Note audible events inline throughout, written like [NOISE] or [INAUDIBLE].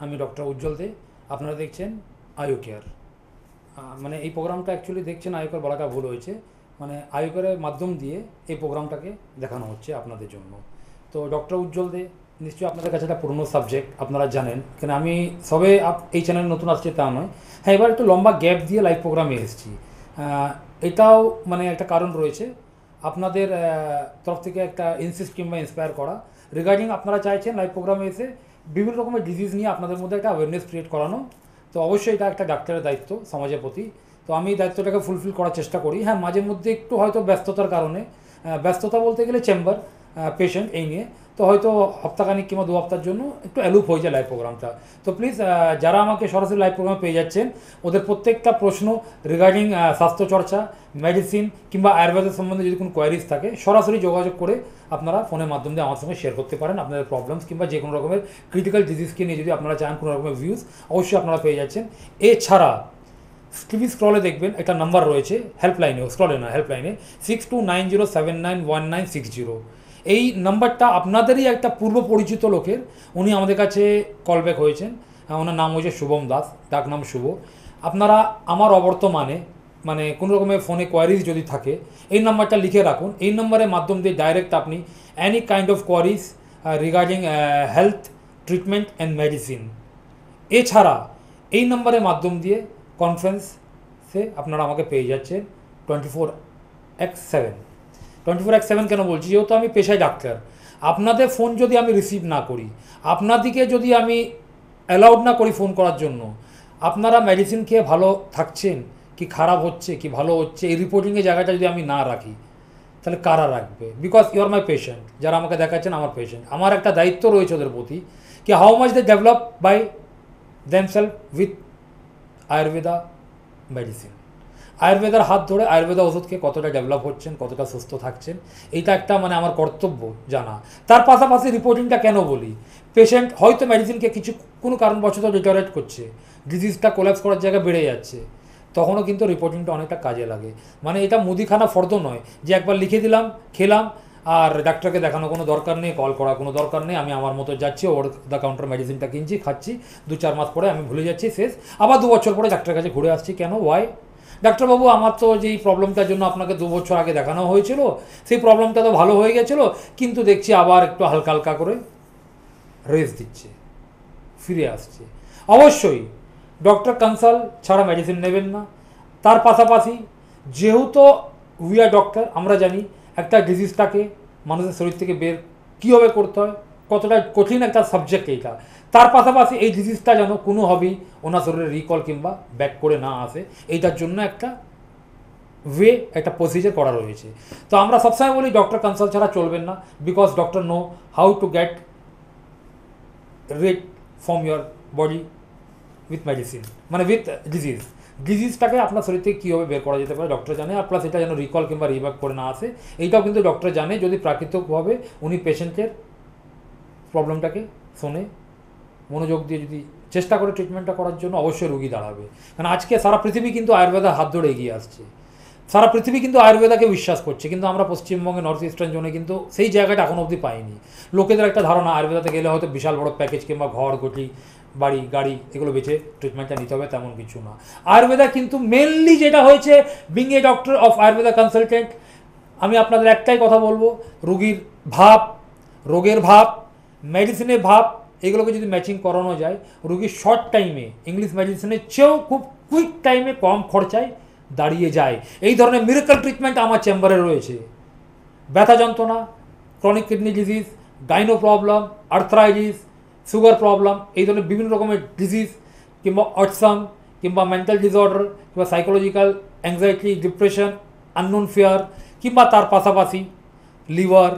আমি ডক্টর উজ্জ্বল দে, আপনারা দেখছেন আয়ু কেয়ার মানে এই প্রোগ্রামটা অ্যাকচুয়ালি দেখছেন আয়ু কেয়ার বলাটা ভুল হয়েছে। মানে আয়ু কেয়ারের মাধ্যম দিয়ে এই প্রোগ্রামটাকে দেখানো হচ্ছে আপনাদের জন্য। তো ডক্টর উজ্জ্বল দে, নিশ্চয়ই আপনাদের কাছে একটা পুরনো সাবজেক্ট আপনারা জানেন। কেন আমি সবে আপ- এই চ্যানেলে নতুন আসছে তা নয়। হ্যাঁ এবার একটু লম্বা গ্যাপ দিয়ে লাইভ প্রোগ্রামে এসেছি। এটাও মানে একটা কারণ রয়েছে। আপনাদের তরফ থেকে একটা ইনসিস্ট কিংবা ইন্সপায়ার করা। রিগার্ডিং আপনারা চাইছেন লাইভ প্রোগ্রামে এসে বিভিন্ন রকমের ডিজিজ নিয়ে আপনাদের মধ্যে একটা অ্যাওয়ারনেস ক্রিয়েট করানো। তো অবশ্যই এটা একটা ডাক্তারের দায়িত্ব সমাজের প্রতি। তো আমি এই দায়িত্বটাকে ফুলফিল করার চেষ্টা করি। হ্যাঁ মাঝে মধ্যে একটু হয়তো ব্যস্ততার কারণে ব্যস্ততা বলতে গেলে চেম্বার পেশেন্ট এই নিয়ে। তো হয়তো হপ্তাখানিক কিংবা দু হপ্তার জন্য একটু অ্যালুপ হয়ে যায় লাইভ প্রোগ্রামটা তো প্লিজ যারা আমাকে সরাসরি লাইভ প্রোগ্রামে পেয়ে যাচ্ছেন, ওদের প্রত্যেকটা প্রশ্ন রিগার্ডিং স্বাস্থ্যচর্চা মেডিসিন কিংবা আয়ুর্বেদের সম্বন্ধে যদি কোনো কোয়ারিজ থাকে, সরাসরি যোগাযোগ করে আপনারা ফোনের মাধ্যম দিয়ে আমার সঙ্গে শেয়ার করতে পারেন। আপনাদের প্রবলেমস কিংবা যে কোনো রকমের ক্রিটিক্যাল ডিজিজকে নিয়ে যদি আপনারা চান কোনো রকমের ভিউজ অবশ্যই আপনারা পেয়ে যাচ্ছেন। এছাড়া টিভি স্ক্রলে দেখবেন, একটা নাম্বার রয়েছে হেল্পলাইনে স্ক্রলে না হেল্পলাইনে six two nine zero seven nine one nine six zero এই নাম্বারটা আপনাদেরই একটা পূর্ব পরিচিত লোকের, উনি আমাদের কাছে কলব্যাক হয়েছেন। ওনার নাম হয়েছে শুভম দাস, ডাক নাম শুভ। আপনারা আমার অবর্তমানে মানে কোনো রকমের ফোনে কোয়ারিজ যদি থাকে, এই নাম্বারটা লিখে রাখুন। এই নাম্বারের মাধ্যম দিয়ে ডাইরেক্ট আপনি any kind of queries regarding health treatment and medicine এছাড়া এই নাম্বারের মাধ্যম দিয়ে কনফারেন্সে আপনারা আমাকে পেয়ে যাচ্ছেন twenty four x seven twenty four x seven কেন বলছি? যেহেতু আমি পেশায় ডাক্তার। আপনাদের ফোন যদি আমি রিসিভ না করি, আপনাদিকে যদি আমি অ্যালাউড না করি ফোন করার জন্য, আপনারা মেডিসিন খেয়ে ভালো থাকছেন? কি খারাপ হচ্ছে? কি ভালো হচ্ছে? এই রিপোর্টিংয়ের জায়গাটা যদি আমি না রাখি, তাহলে কারা রাখবে? Because you are my patient যারা আমাকে দেখাচ্ছেন, আমার পেশেন্ট আমার একটা দায়িত্ব রয়েছে ওদের প্রতি কি how much they develop by themselves with Ayurveda medicine আয়ুর্বেদার হাত ধরে আয়ুর্বেদা ওষুধকে কতটা ডেভেলপ হচ্ছেন, কতটা সুস্থ থাকছেন, এইটা একটা মানে আমার কর্তব্য জানা। তার পাশাপাশি রিপোর্টিংটা কেন বলি? পেশেন্ট হয়তো মেডিসিনকে কিছু, কোনো কারণবশত ডিটোরেট করছে ডিজিজটা কোলাপস করার জায়গায় বেড়ে যাচ্ছে, তখনও কিন্তু রিপোর্টিংটা অনেকটা কাজে লাগে। মানে এটা মুদিখানা ফর্দ নয় যে একবার লিখে দিলাম, খেলাম, আর ডাক্তারকে দেখানো কোনো দরকার নেই কল করা কোনো দরকার নেই, আমি আমার মতো যাচ্ছি ওর দ্য কাউন্টার মেডিসিনটা কিনছি, খাচ্ছি দু চার মাস পরে আমি ভুলে যাচ্ছি, শেষ। আবার দু বছর পরে ডাক্তারের কাছে ঘুরে আসছি, কেন? ওয়াই ডাক্তারবাবু, আমার তো যেই প্রবলেমটার জন্য আপনাকে দু বছর আগে দেখানো হয়েছিল, সেই প্রবলেমটা তো ভালো হয়ে গেছিল, কিন্তু দেখছি আবার একটু হালকা হালকা করে রেস্ট দিচ্ছে, ফিরে আসছে। অবশ্যই ডক্টর কনসাল্ট ছাড়া মেডিসিন নেবেন না। তার পাশাপাশি, যেহেতু উই আর ডক্টর আমরা জানি একটা ডিজিজটাকে মানুষের শরীর থেকে বের কীভাবে করতে হয়, কতটা কঠিন একটা সাবজেক্ট এইটা। তার পাশাপাশি এই ডিজিজটা যেন কোনোভাবেই ওনার শরীরে রিকল কিংবা ব্যাক করে না আসে, এইটার জন্য একটা ওয়ে একটা প্রসিজার করা রয়েছে। তো আমরা সবসময় বলি ডক্টর কনসাল্ট ছাড়া চলবেন না because doctor know how to get rid from your body with medicine মানে উইথ ডিজিজ ডিজিজটাকে আপনার শরীর থেকে কীভাবে বের করা যেতে পারে ডক্টর জানে, আর প্লাস এটা যেন রিকল কিংবা রিব্যাক করে না আসে, এইটাও কিন্তু ডক্টর জানে, যদি প্রাকৃতিকভাবে উনি পেশেন্টের প্রবলেমটাকে শোনে মনোযোগ দিয়ে যদি চেষ্টা করে ট্রিটমেন্টটা করার জন্য অবশ্যই রুগী দাঁড়াবে। কারণ আজকে সারা পৃথিবী কিন্তু আয়ুর্বেদার হাত ধরে এগিয়ে আসছে। সারা পৃথিবী কিন্তু আয়ুর্বেদাকে বিশ্বাস করছে, কিন্তু আমরা পশ্চিমবঙ্গে নর্থ ইস্টার্ন জোনে কিন্তু সেই জায়গাটা এখন অবধি পাইনি। লোকেদের একটা ধারণা, আয়ুর্বেদাতে গেলে হয়তো বিশাল বড় প্যাকেজ কিংবা ঘর গটি বাড়ি, গাড়ি এগুলো বেছে ট্রিটমেন্টটা নিতে হবে, তেমন কিছু না। আয়ুর্বেদা কিন্তু মেনলি যেটা হয়েছে being a doctor of Ayurveda consultant আমি আপনাদের একটাই কথা বলব, রুগীর ভাব, রোগের ভাব মেডিসিনের ভাব এগুলোকে যদি ম্যাচিং করানো যায় রুগীর শর্ট টাইমে ইংলিশ মেডিসিনের চেয়েও খুব কুইক টাইমে কম খরচায় দাঁড়িয়ে যায়। এই ধরনের মিরাকল ট্রিটমেন্ট আমার চেম্বারে রয়েছে। ব্যথা যন্ত্রণা chronic kidney disease gyno problem arthritis sugar problem এই ধরনের বিভিন্ন রকমের ডিজিজ কিংবা অটসাম কিংবা মেন্টাল ডিসঅর্ডার কিংবা psychological anxiety depression unknown fear কিংবা তার পাশাপাশি liver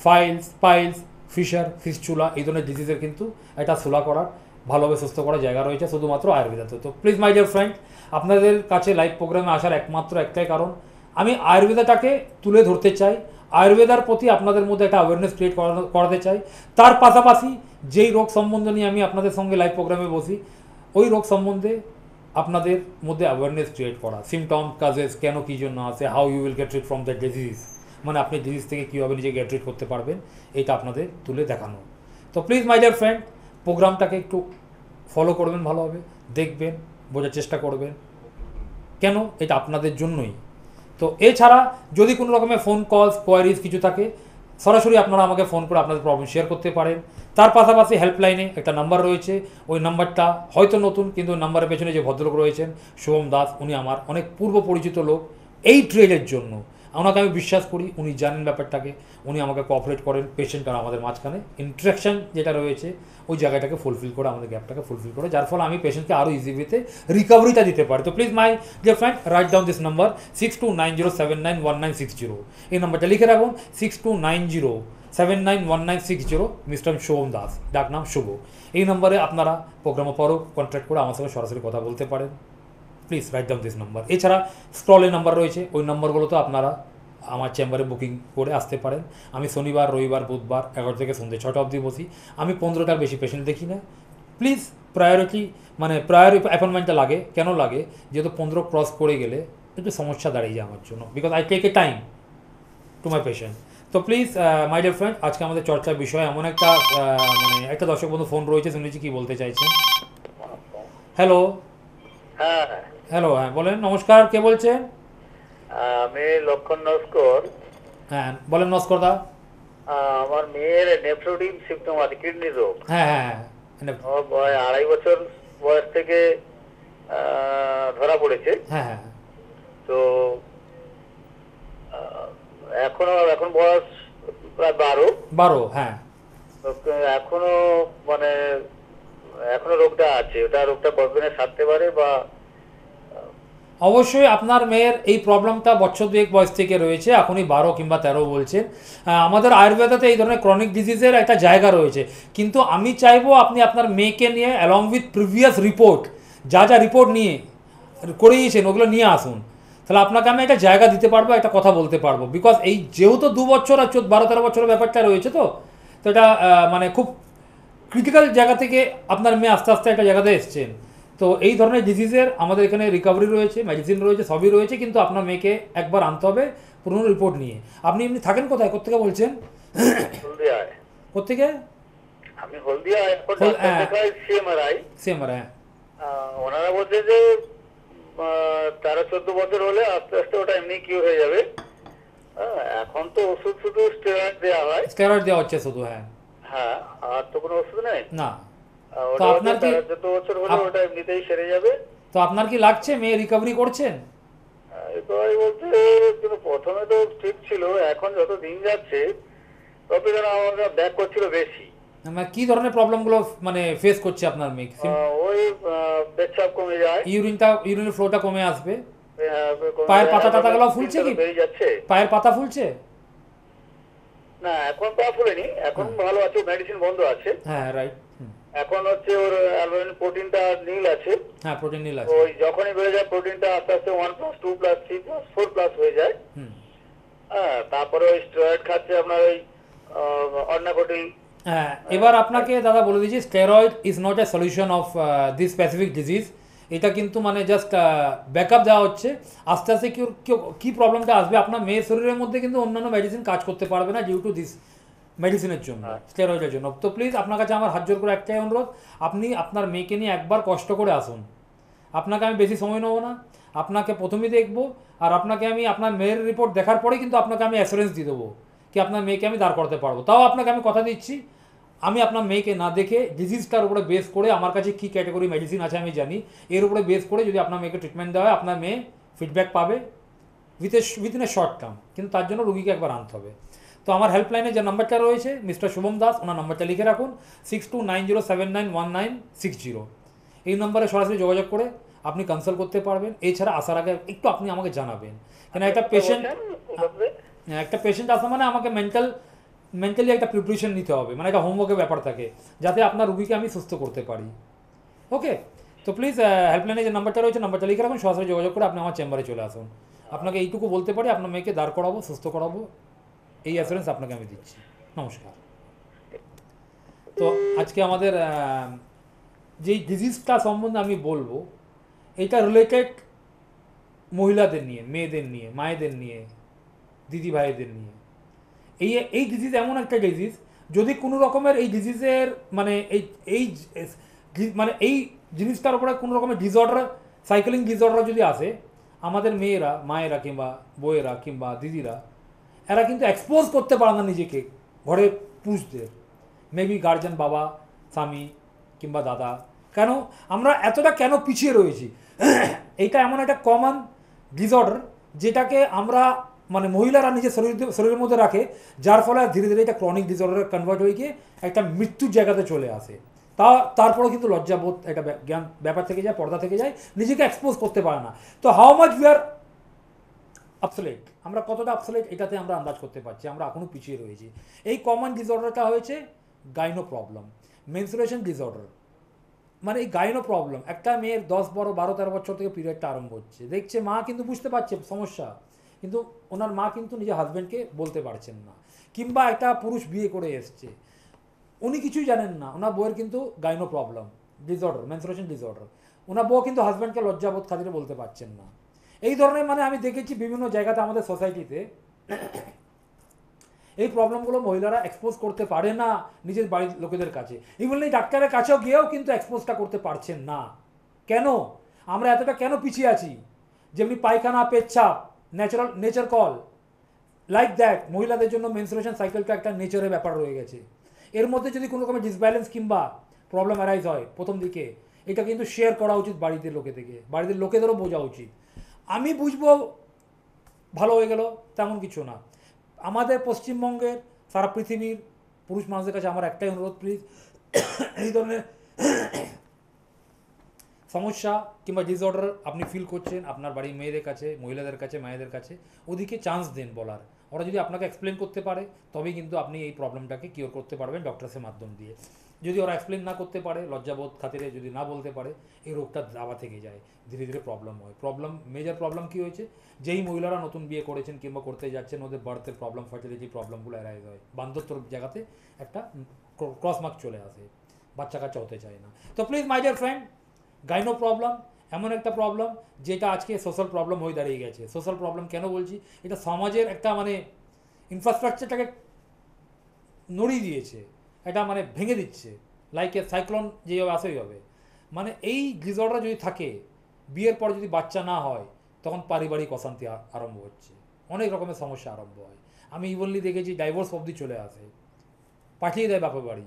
files piles fissure fistula এই ধরনের ডিজিজের কিন্তু একটা সোলা করার ভালোভাবে সুস্থ করার জায়গা রয়েছে শুধুমাত্র আয়ুর্বেদাতে। তো প্লিজ মাই ডিয়ার ফ্রেন্ড আপনাদের কাছে লাইভ প্রোগ্রামে আসার একমাত্র একটাই কারণ, আমি আয়ুর্বেদাটাকে তুলে ধরতে চাই, আয়ুর্বেদার প্রতি আপনাদের মধ্যে একটা অ্যাওয়ারনেস ক্রিয়েট করাতে চাই। তার পাশাপাশি যেই রোগ সম্বন্ধে নিয়ে আমি আপনাদের সঙ্গে লাইভ প্রোগ্রামে বসি, ওই রোগ সম্বন্ধে আপনাদের মধ্যে অ্যাওয়ারনেস ক্রিয়েট করা। সিমটম কাজেস কেন কী জন্য আসে how you will get rid from the disease মানে আপনি ডিজিজ থেকে কীভাবে নিজেকে গেট করতে পারবেন, এটা আপনাদের তুলে দেখানো। তো প্লিজ মাই ডিয়ার ফ্রেন্ড প্রোগ্রামটাকে একটু ফলো করবেন ভালোভাবে, দেখবেন, বোঝার চেষ্টা করবেন। কেন? এটা আপনাদের জন্যই। তো এছাড়া যদি কোনো রকমের ফোন কলস কোয়ারিজ কিছু থাকে, সরাসরি আপনারা আমাকে ফোন করে আপনাদের প্রবলেম শেয়ার করতে পারেন। তার পাশাপাশি হেল্পলাইনে একটা নাম্বার রয়েছে। ওই নাম্বারটা হয়তো নতুন, কিন্তু ওই নাম্বারের পেছনে যে ভদ্রলোক রয়েছেন শুভম দাস, উনি আমার অনেক পূর্ব পরিচিত লোক। এই ট্রেডের জন্য। ওনাকে আমি বিশ্বাস করি উনি জানেন ব্যাপারটাকে, উনি আমাকে কোঅপারেট করেন পেশেন্ট আর আমাদের মাঝখানে ইন্টারাকশন যেটা রয়েছে, ওই জায়গাটাকে ফুলফিল করে, আমাদের গ্যাপটাকে ফুলফিল করে, যার ফলে আমি পেশেন্টকে আরও ইজি ওয়েতে রিকভারিটা দিতে পারি। তো please my dear friend write down this number six two nine zero seven nine one nine six zero এই নাম্বারটা লিখে রাখুন six two nine zero seven nine one nine six zero mister Shubham Das ডাক নাম শুভ। এই নম্বরে আপনারা প্রোগ্রামের পরও কন্ট্যাক্ট করে আমার সঙ্গে সরাসরি কথা বলতে পারেন। Please write down this number এছাড়া স্ক্রলে নাম্বার রয়েছে, ওই নম্বরগুলোতে আপনারা আমার চেম্বারে বুকিং করে আসতে পারেন। আমি শনিবার, রবিবার, বুধবার এগারো থেকে সন্ধ্যে ছটা অবধি বসি। আমি পনেরোটার বেশি পেশেন্ট দেখি না। প্লিজ প্রায়োরিটি মানে প্রায়োর অ্যাপয়েন্টমেন্টটা লাগে। কেন লাগে? যেহেতু পনেরো ক্রস করে গেলে একটু সমস্যা দাঁড়িয়ে যায় আমার জন্য। Because I take a time to my patient তো প্লিজ মাই ডিয়ার ফ্রেন্ড আজকে আমাদের চর্চার বিষয় এমন একটা মানে একটা দর্শক বন্ধু ফোন রয়েছে, শুনেছি কি বলতে চাইছেন? হ্যালো হ্যাঁ। হ্যালো হ্যাঁ বলেন নমস্কার কে বলছেন? আমি লক্ষণ নস্কর। হ্যাঁ বলেন নস্কর দা। আমার মেয়ের নেফ্রোডিন সিমটম আছে কিডনি রোগ। হ্যাঁ হ্যাঁ হ্যাঁ আড়াই বছর বয়স থেকে ধরা পড়েছে। হ্যাঁ হ্যাঁ। তো এখনও এখন বয়স প্রায় বারো। বারো হ্যাঁ। তো এখনও মানে এখনও রোগটা আছে। ওটা রোগটা কতদিনে সারতে পারে বা অবশ্যই আপনার মেয়ের এই প্রবলেমটা বছর দুয়েক বয়স থেকে রয়েছে, এখনই বারো কিংবা তেরো বলছেন। আমাদের আয়ুর্বেদাতে এই ধরনের ক্রনিক ডিজিজের একটা জায়গা রয়েছে। কিন্তু আমি চাইব আপনি আপনার মেয়েকে নিয়ে অ্যালং উইথ প্রিভিয়াস রিপোর্ট যা যা রিপোর্ট নিয়ে করিয়েছেন, ওগুলো নিয়ে আসুন। তাহলে আপনাকে আমি একটা জায়গা দিতে পারব, একটা কথা বলতে পারব। বিকজ এই যেহেতু দু বছর আর চোদ্দ, বারো, তেরো বছরের ব্যাপারটা রয়েছে তো তো এটা মানে খুব ক্রিটিক্যাল জায়গা থেকে আপনার মেয়ে আস্তে আস্তে একটা জায়গাতে এসছেন। তো এই ধরনের ডিজিজের আমাদের এখানে রিকভারি রয়েছে মেডিসিন রয়েছে সবই রয়েছে কিন্তু আপনার মেয়েকে একবার আনতে হবে পুরনো রিপোর্ট নিয়ে। আপনি এমনি থাকেন কোথায়? কোথেকে বলছেন? কোথেকে আমি হলদিয়ায় এখন হল- হ্যাঁ। সিএমআরআই আহ, ওনারা বলছে যে তেরো চোদ্দ বছর হলে আস্তে আস্তে ওটা এমনি কিউর হয়ে যাবে। হ্যাঁ, এখন তো ওষুধ শুধু স্টেরয়েড দেওয়া হয়। স্টেরয়েড দেওয়া হচ্ছে শুধু হ্যাঁ। হ্যাঁ আর তো কোনো ওষুধ নেই? না। তো আপনার কি- চোদ্দ বছর হলে ওটা এমনিতেই সেরে যাবে। তো আপনার কি লাগছে? মেয়ে রিকভারি করছেন? এবার বলতে কিন্তু প্রথমে তো ঠিক ছিল এখন যত দিন যাচ্ছে তত যেন আমাকে ব্যাক করছিল বেশি। মানে কি ধরনের প্রবলেমগুলো মানে ফেস করছে আপনার মেয়ে? ওই পেচ্ছাপ কমে যায়। ইউরিনটা ইউরিনের ফ্লোটা কমে আসবে। পায়ের যায়, পাতা টাতাগুলো ফুলছে কি? পায়ের পাতা ফুলছে? না এখন পা ফুলেনি। এখন ভালো আছে মেডিসিন বন্ধ আছে। হ্যাঁ রাইট এখন হচ্ছে ওর প্রোটিনটা নীল আছে। হ্যাঁ প্রোটিন নীল আছে। ওই যখনই বেড়ে যায় প্রোটিনটা আস্তে আস্তে one plus two plus three plus four plus হয়ে যায়। হ্যাঁ তারপরে ওই স্টেরয়েড খাচ্ছে আপনার ওই অর্নাকোটি হ্যাঁ এবার আপনাকে দাদা বলে দিচ্ছি steroid is not a solution of this specific disease এটা কিন্তু মানে জাস্ট ব্যাকআপ দেওয়া হচ্ছে। আস্তে আস্তে কি কী প্রবলেমটা আসবে? আপনার মেয়ের শরীরের মধ্যে কিন্তু অন্যান্য মেডিসিন কাজ করতে পারবে না ডিউ টু দিস মেডিসিনের জন্য স্টেরয়েডের জন্য। তো প্লিজ আপনার কাছে আমার হাত জোর করে একটাই অনুরোধ আপনি আপনার মেয়েকে নিয়ে একবার কষ্ট করে আসুন। আপনাকে আমি বেশি সময় নেব না। আপনাকে প্রথমেই দেখব আর আপনাকে আমি আপনার মেয়ের রিপোর্ট দেখার পরেই কিন্তু আপনাকে আমি অ্যাসুরেন্স দিয়ে দেবো কি আপনার মেয়েকে আমি দাঁড় করতে পারব। তাও আপনাকে আমি কথা দিচ্ছি আমি আপনার মেয়েকে না দেখে ডিজিজটার উপরে বেস করে আমার কাছে কী ক্যাটাগরি মেডিসিন আছে আমি জানি এর উপরে বেস করে যদি আপনার মেয়েকে ট্রিটমেন্ট দেওয়া হয় আপনার মেয়ে ফিডব্যাক পাবে with a within a short term কিন্তু তার জন্য রুগীকে একবার আনতে হবে। তো আমার হেল্পলাইনে যে নাম্বারটা রয়েছে মিস্টার শুভম দাস ওনার নাম্বারটা লিখে রাখুন six two nine zero seven nine one nine six zero এই নম্বরে সরাসরি যোগাযোগ করে আপনি কনসাল্ট করতে পারবেন। এছাড়া আসার আগে একটু আপনি আমাকে জানাবেন। কেন একটা পেশেন্ট হ্যাঁ, একটা পেশেন্ট আসা মানে আমাকে মেন্টাল মেন্টালি একটা প্রিপারেশন নিতে হবে। মানে একটা হোমওয়ার্কের ব্যাপার থাকে যাতে আপনার রুগীকে আমি সুস্থ করতে পারি। ওকে তো প্লিজ হেল্পলাইনে যে নাম্বারটা রয়েছে নাম্বারটা লিখে রাখুন সরাসরি যোগাযোগ করে আপনি আমার চেম্বারে চলে আসুন। আপনাকে এইটুকু বলতে পারি আপনার মেয়েকে দাঁড় করাবো সুস্থ করাবো। এই অ্যাসুরেন্স আপনাকে আমি দিচ্ছি। নমস্কার। তো আজকে আমাদের যেই ডিজিজটা সম্বন্ধে আমি বলব, এটা রিলেটেড মহিলাদের নিয়ে, মেয়েদের নিয়ে, মায়েদের নিয়ে দিদি ভাইদের নিয়ে। এই এই ডিজিজ এমন একটা ডিজিজ যদি কোনো রকমের এই ডিজিজের মানে এই এই মানে এই জিনিসটার উপরে কোনো রকমের ডিসঅর্ডার সাইকেলিং ডিসঅর্ডার যদি আসে, আমাদের মেয়েরা, মায়েরা কিংবা বউয়েরা কিংবা দিদিরা এরা কিন্তু এক্সপোজ করতে পারে না নিজেকে। ঘরে পুরুষদের মেবি গার্জেন বাবা, স্বামী কিংবা দাদা। কেন? আমরা এতটা কেন পিছিয়ে রয়েছি? এইটা এমন একটা কমন ডিসঅর্ডার যেটাকে আমরা মানে মহিলারা নিজের শরীর শরীরের মধ্যে রাখে, যার ফলে ধীরে ধীরে এটা ক্রনিক ডিসঅর্ডারে কনভার্ট হয়ে গিয়ে একটা মৃত্যুর জায়গাতে চলে আসে। তা তারপরেও কিন্তু লজ্জাবোধ একটা জ্ঞান ব্যাপার থেকে যায়, পর্দা থেকে যায়, নিজেকে এক্সপোজ করতে পারে না। তো how much we are upset আমরা কতটা আপসলেট এটাতে আমরা আন্দাজ করতে পারছি, আমরা এখনও পিছিয়ে রয়েছি। এই কমন ডিসঅর্ডারটা হয়েছে গাইনো প্রবলেম মেনসুরেশন ডিসঅর্ডার মানে এই গাইনো প্রবলেম একটা মেয়ের দশ বারো বারো, তেরো বছর থেকে পিরিয়ডটা আরম্ভ হচ্ছে। দেখছে মা কিন্তু বুঝতে পারছে সমস্যা, কিন্তু ওনার মা কিন্তু নিজের হাজব্যান্ডকে বলতে পারছেন না। কিংবা একটা পুরুষ বিয়ে করে এসছে। উনি কিছুই জানেন না, ওনার বউয়ের কিন্তু gyno problem disorder menstruation disorder ওনার বউ কিন্তু হাজব্যান্ডকে লজ্জাবোধ খাতিরে বলতে পারছেন না। এই ধরনের মানে আমি দেখেছি বিভিন্ন জায়গাতে আমাদের সোসাইটিতে এই প্রবলেমগুলো মহিলারা এক্সপোজ করতে পারে না নিজের বাড়ির লোকেদের কাছে। ইভেন এই ডাক্তারের কাছেও গিয়েও কিন্তু এক্সপোজটা করতে পারছেন না। কেন? আমরা এতটা কেন পিছিয়ে আছি? যেমনি পায়খানা, পেচ্ছাপ natural nature call like that মহিলাদের জন্য মেনসুরেশন সাইকেলটা একটা নেচারের ব্যাপার রয়ে গেছে। এর মধ্যে যদি কোনো রকমের ডিসব্যালেন্স কিংবা প্রবলেম অ্যারাইজ হয়, প্রথম দিকে, এটা কিন্তু শেয়ার করা উচিত বাড়িতে লোকে থেকে বাড়িতে লোকেদেরও বোঝা উচিত। আমি বুঝব, ভালো হয়ে গেল, তেমন কিছু না। আমাদের পশ্চিমবঙ্গের সারা পৃথিবীর পুরুষ মানুষদের কাছে আমার একটাই অনুরোধ প্লিজ এই ধরনের সমস্যা কিংবা ডিসঅর্ডার আপনি ফিল করছেন আপনার বাড়ির মেয়েদের কাছে, মহিলাদের কাছে, মায়েদের কাছে, ওদিকে চান্স দেন বলার। ওরা যদি আপনাকে এক্সপ্লেন করতে পারে, তবেই কিন্তু আপনি এই প্রবলেমটাকে কিওর করতে পারবেন ডক্টরসের মাধ্যম দিয়ে। যদি ওরা এক্সপ্লেন না করতে পারে, লজ্জাবোধ খাতিরে যদি না বলতে পারে, এই রোগটা দাবা থেকে যায়, ধীরে ধীরে প্রবলেম হয়। প্রবলেম মেজর প্রবলেম কী হয়েছে? যেই মহিলারা নতুন বিয়ে করেছেন কিংবা করতে যাচ্ছেন, ওদের বার্থের প্রবলেম ফার্টিলিটি প্রবলেমগুলো অ্যারাইজ হয়। বান্ধত্বর জায়গাতে একটা ক্রস মার্ক চলে আসে। বাচ্চা কাচ্চা হতে চায় না। তো please my dear friend gyno problem এমন একটা প্রবলেম যেটা আজকে সোশ্যাল প্রবলেম হয়ে দাঁড়িয়ে গেছে। সোশ্যাল প্রবলেম কেন বলছি? এটা সমাজের একটা মানে ইনফ্রাস্ট্রাকচারটাকে নড়িয়ে দিয়েছে। এটা মানে ভেঙে দিচ্ছে লাইক এ সাইক্লোন যেভাবে আসেই হবে মানে এই ডিসঅর্ডার যদি থাকে, বিয়ের পর যদি বাচ্চা না হয়, তখন পারিবারিক অশান্তি আরম্ভ হচ্ছে। অনেক রকমের সমস্যা আরম্ভ হয়। আমি ইভনলি দেখেছি ডাইভোর্স অবধি চলে আসে। পাঠিয়ে দেয় বাপের বাড়ি।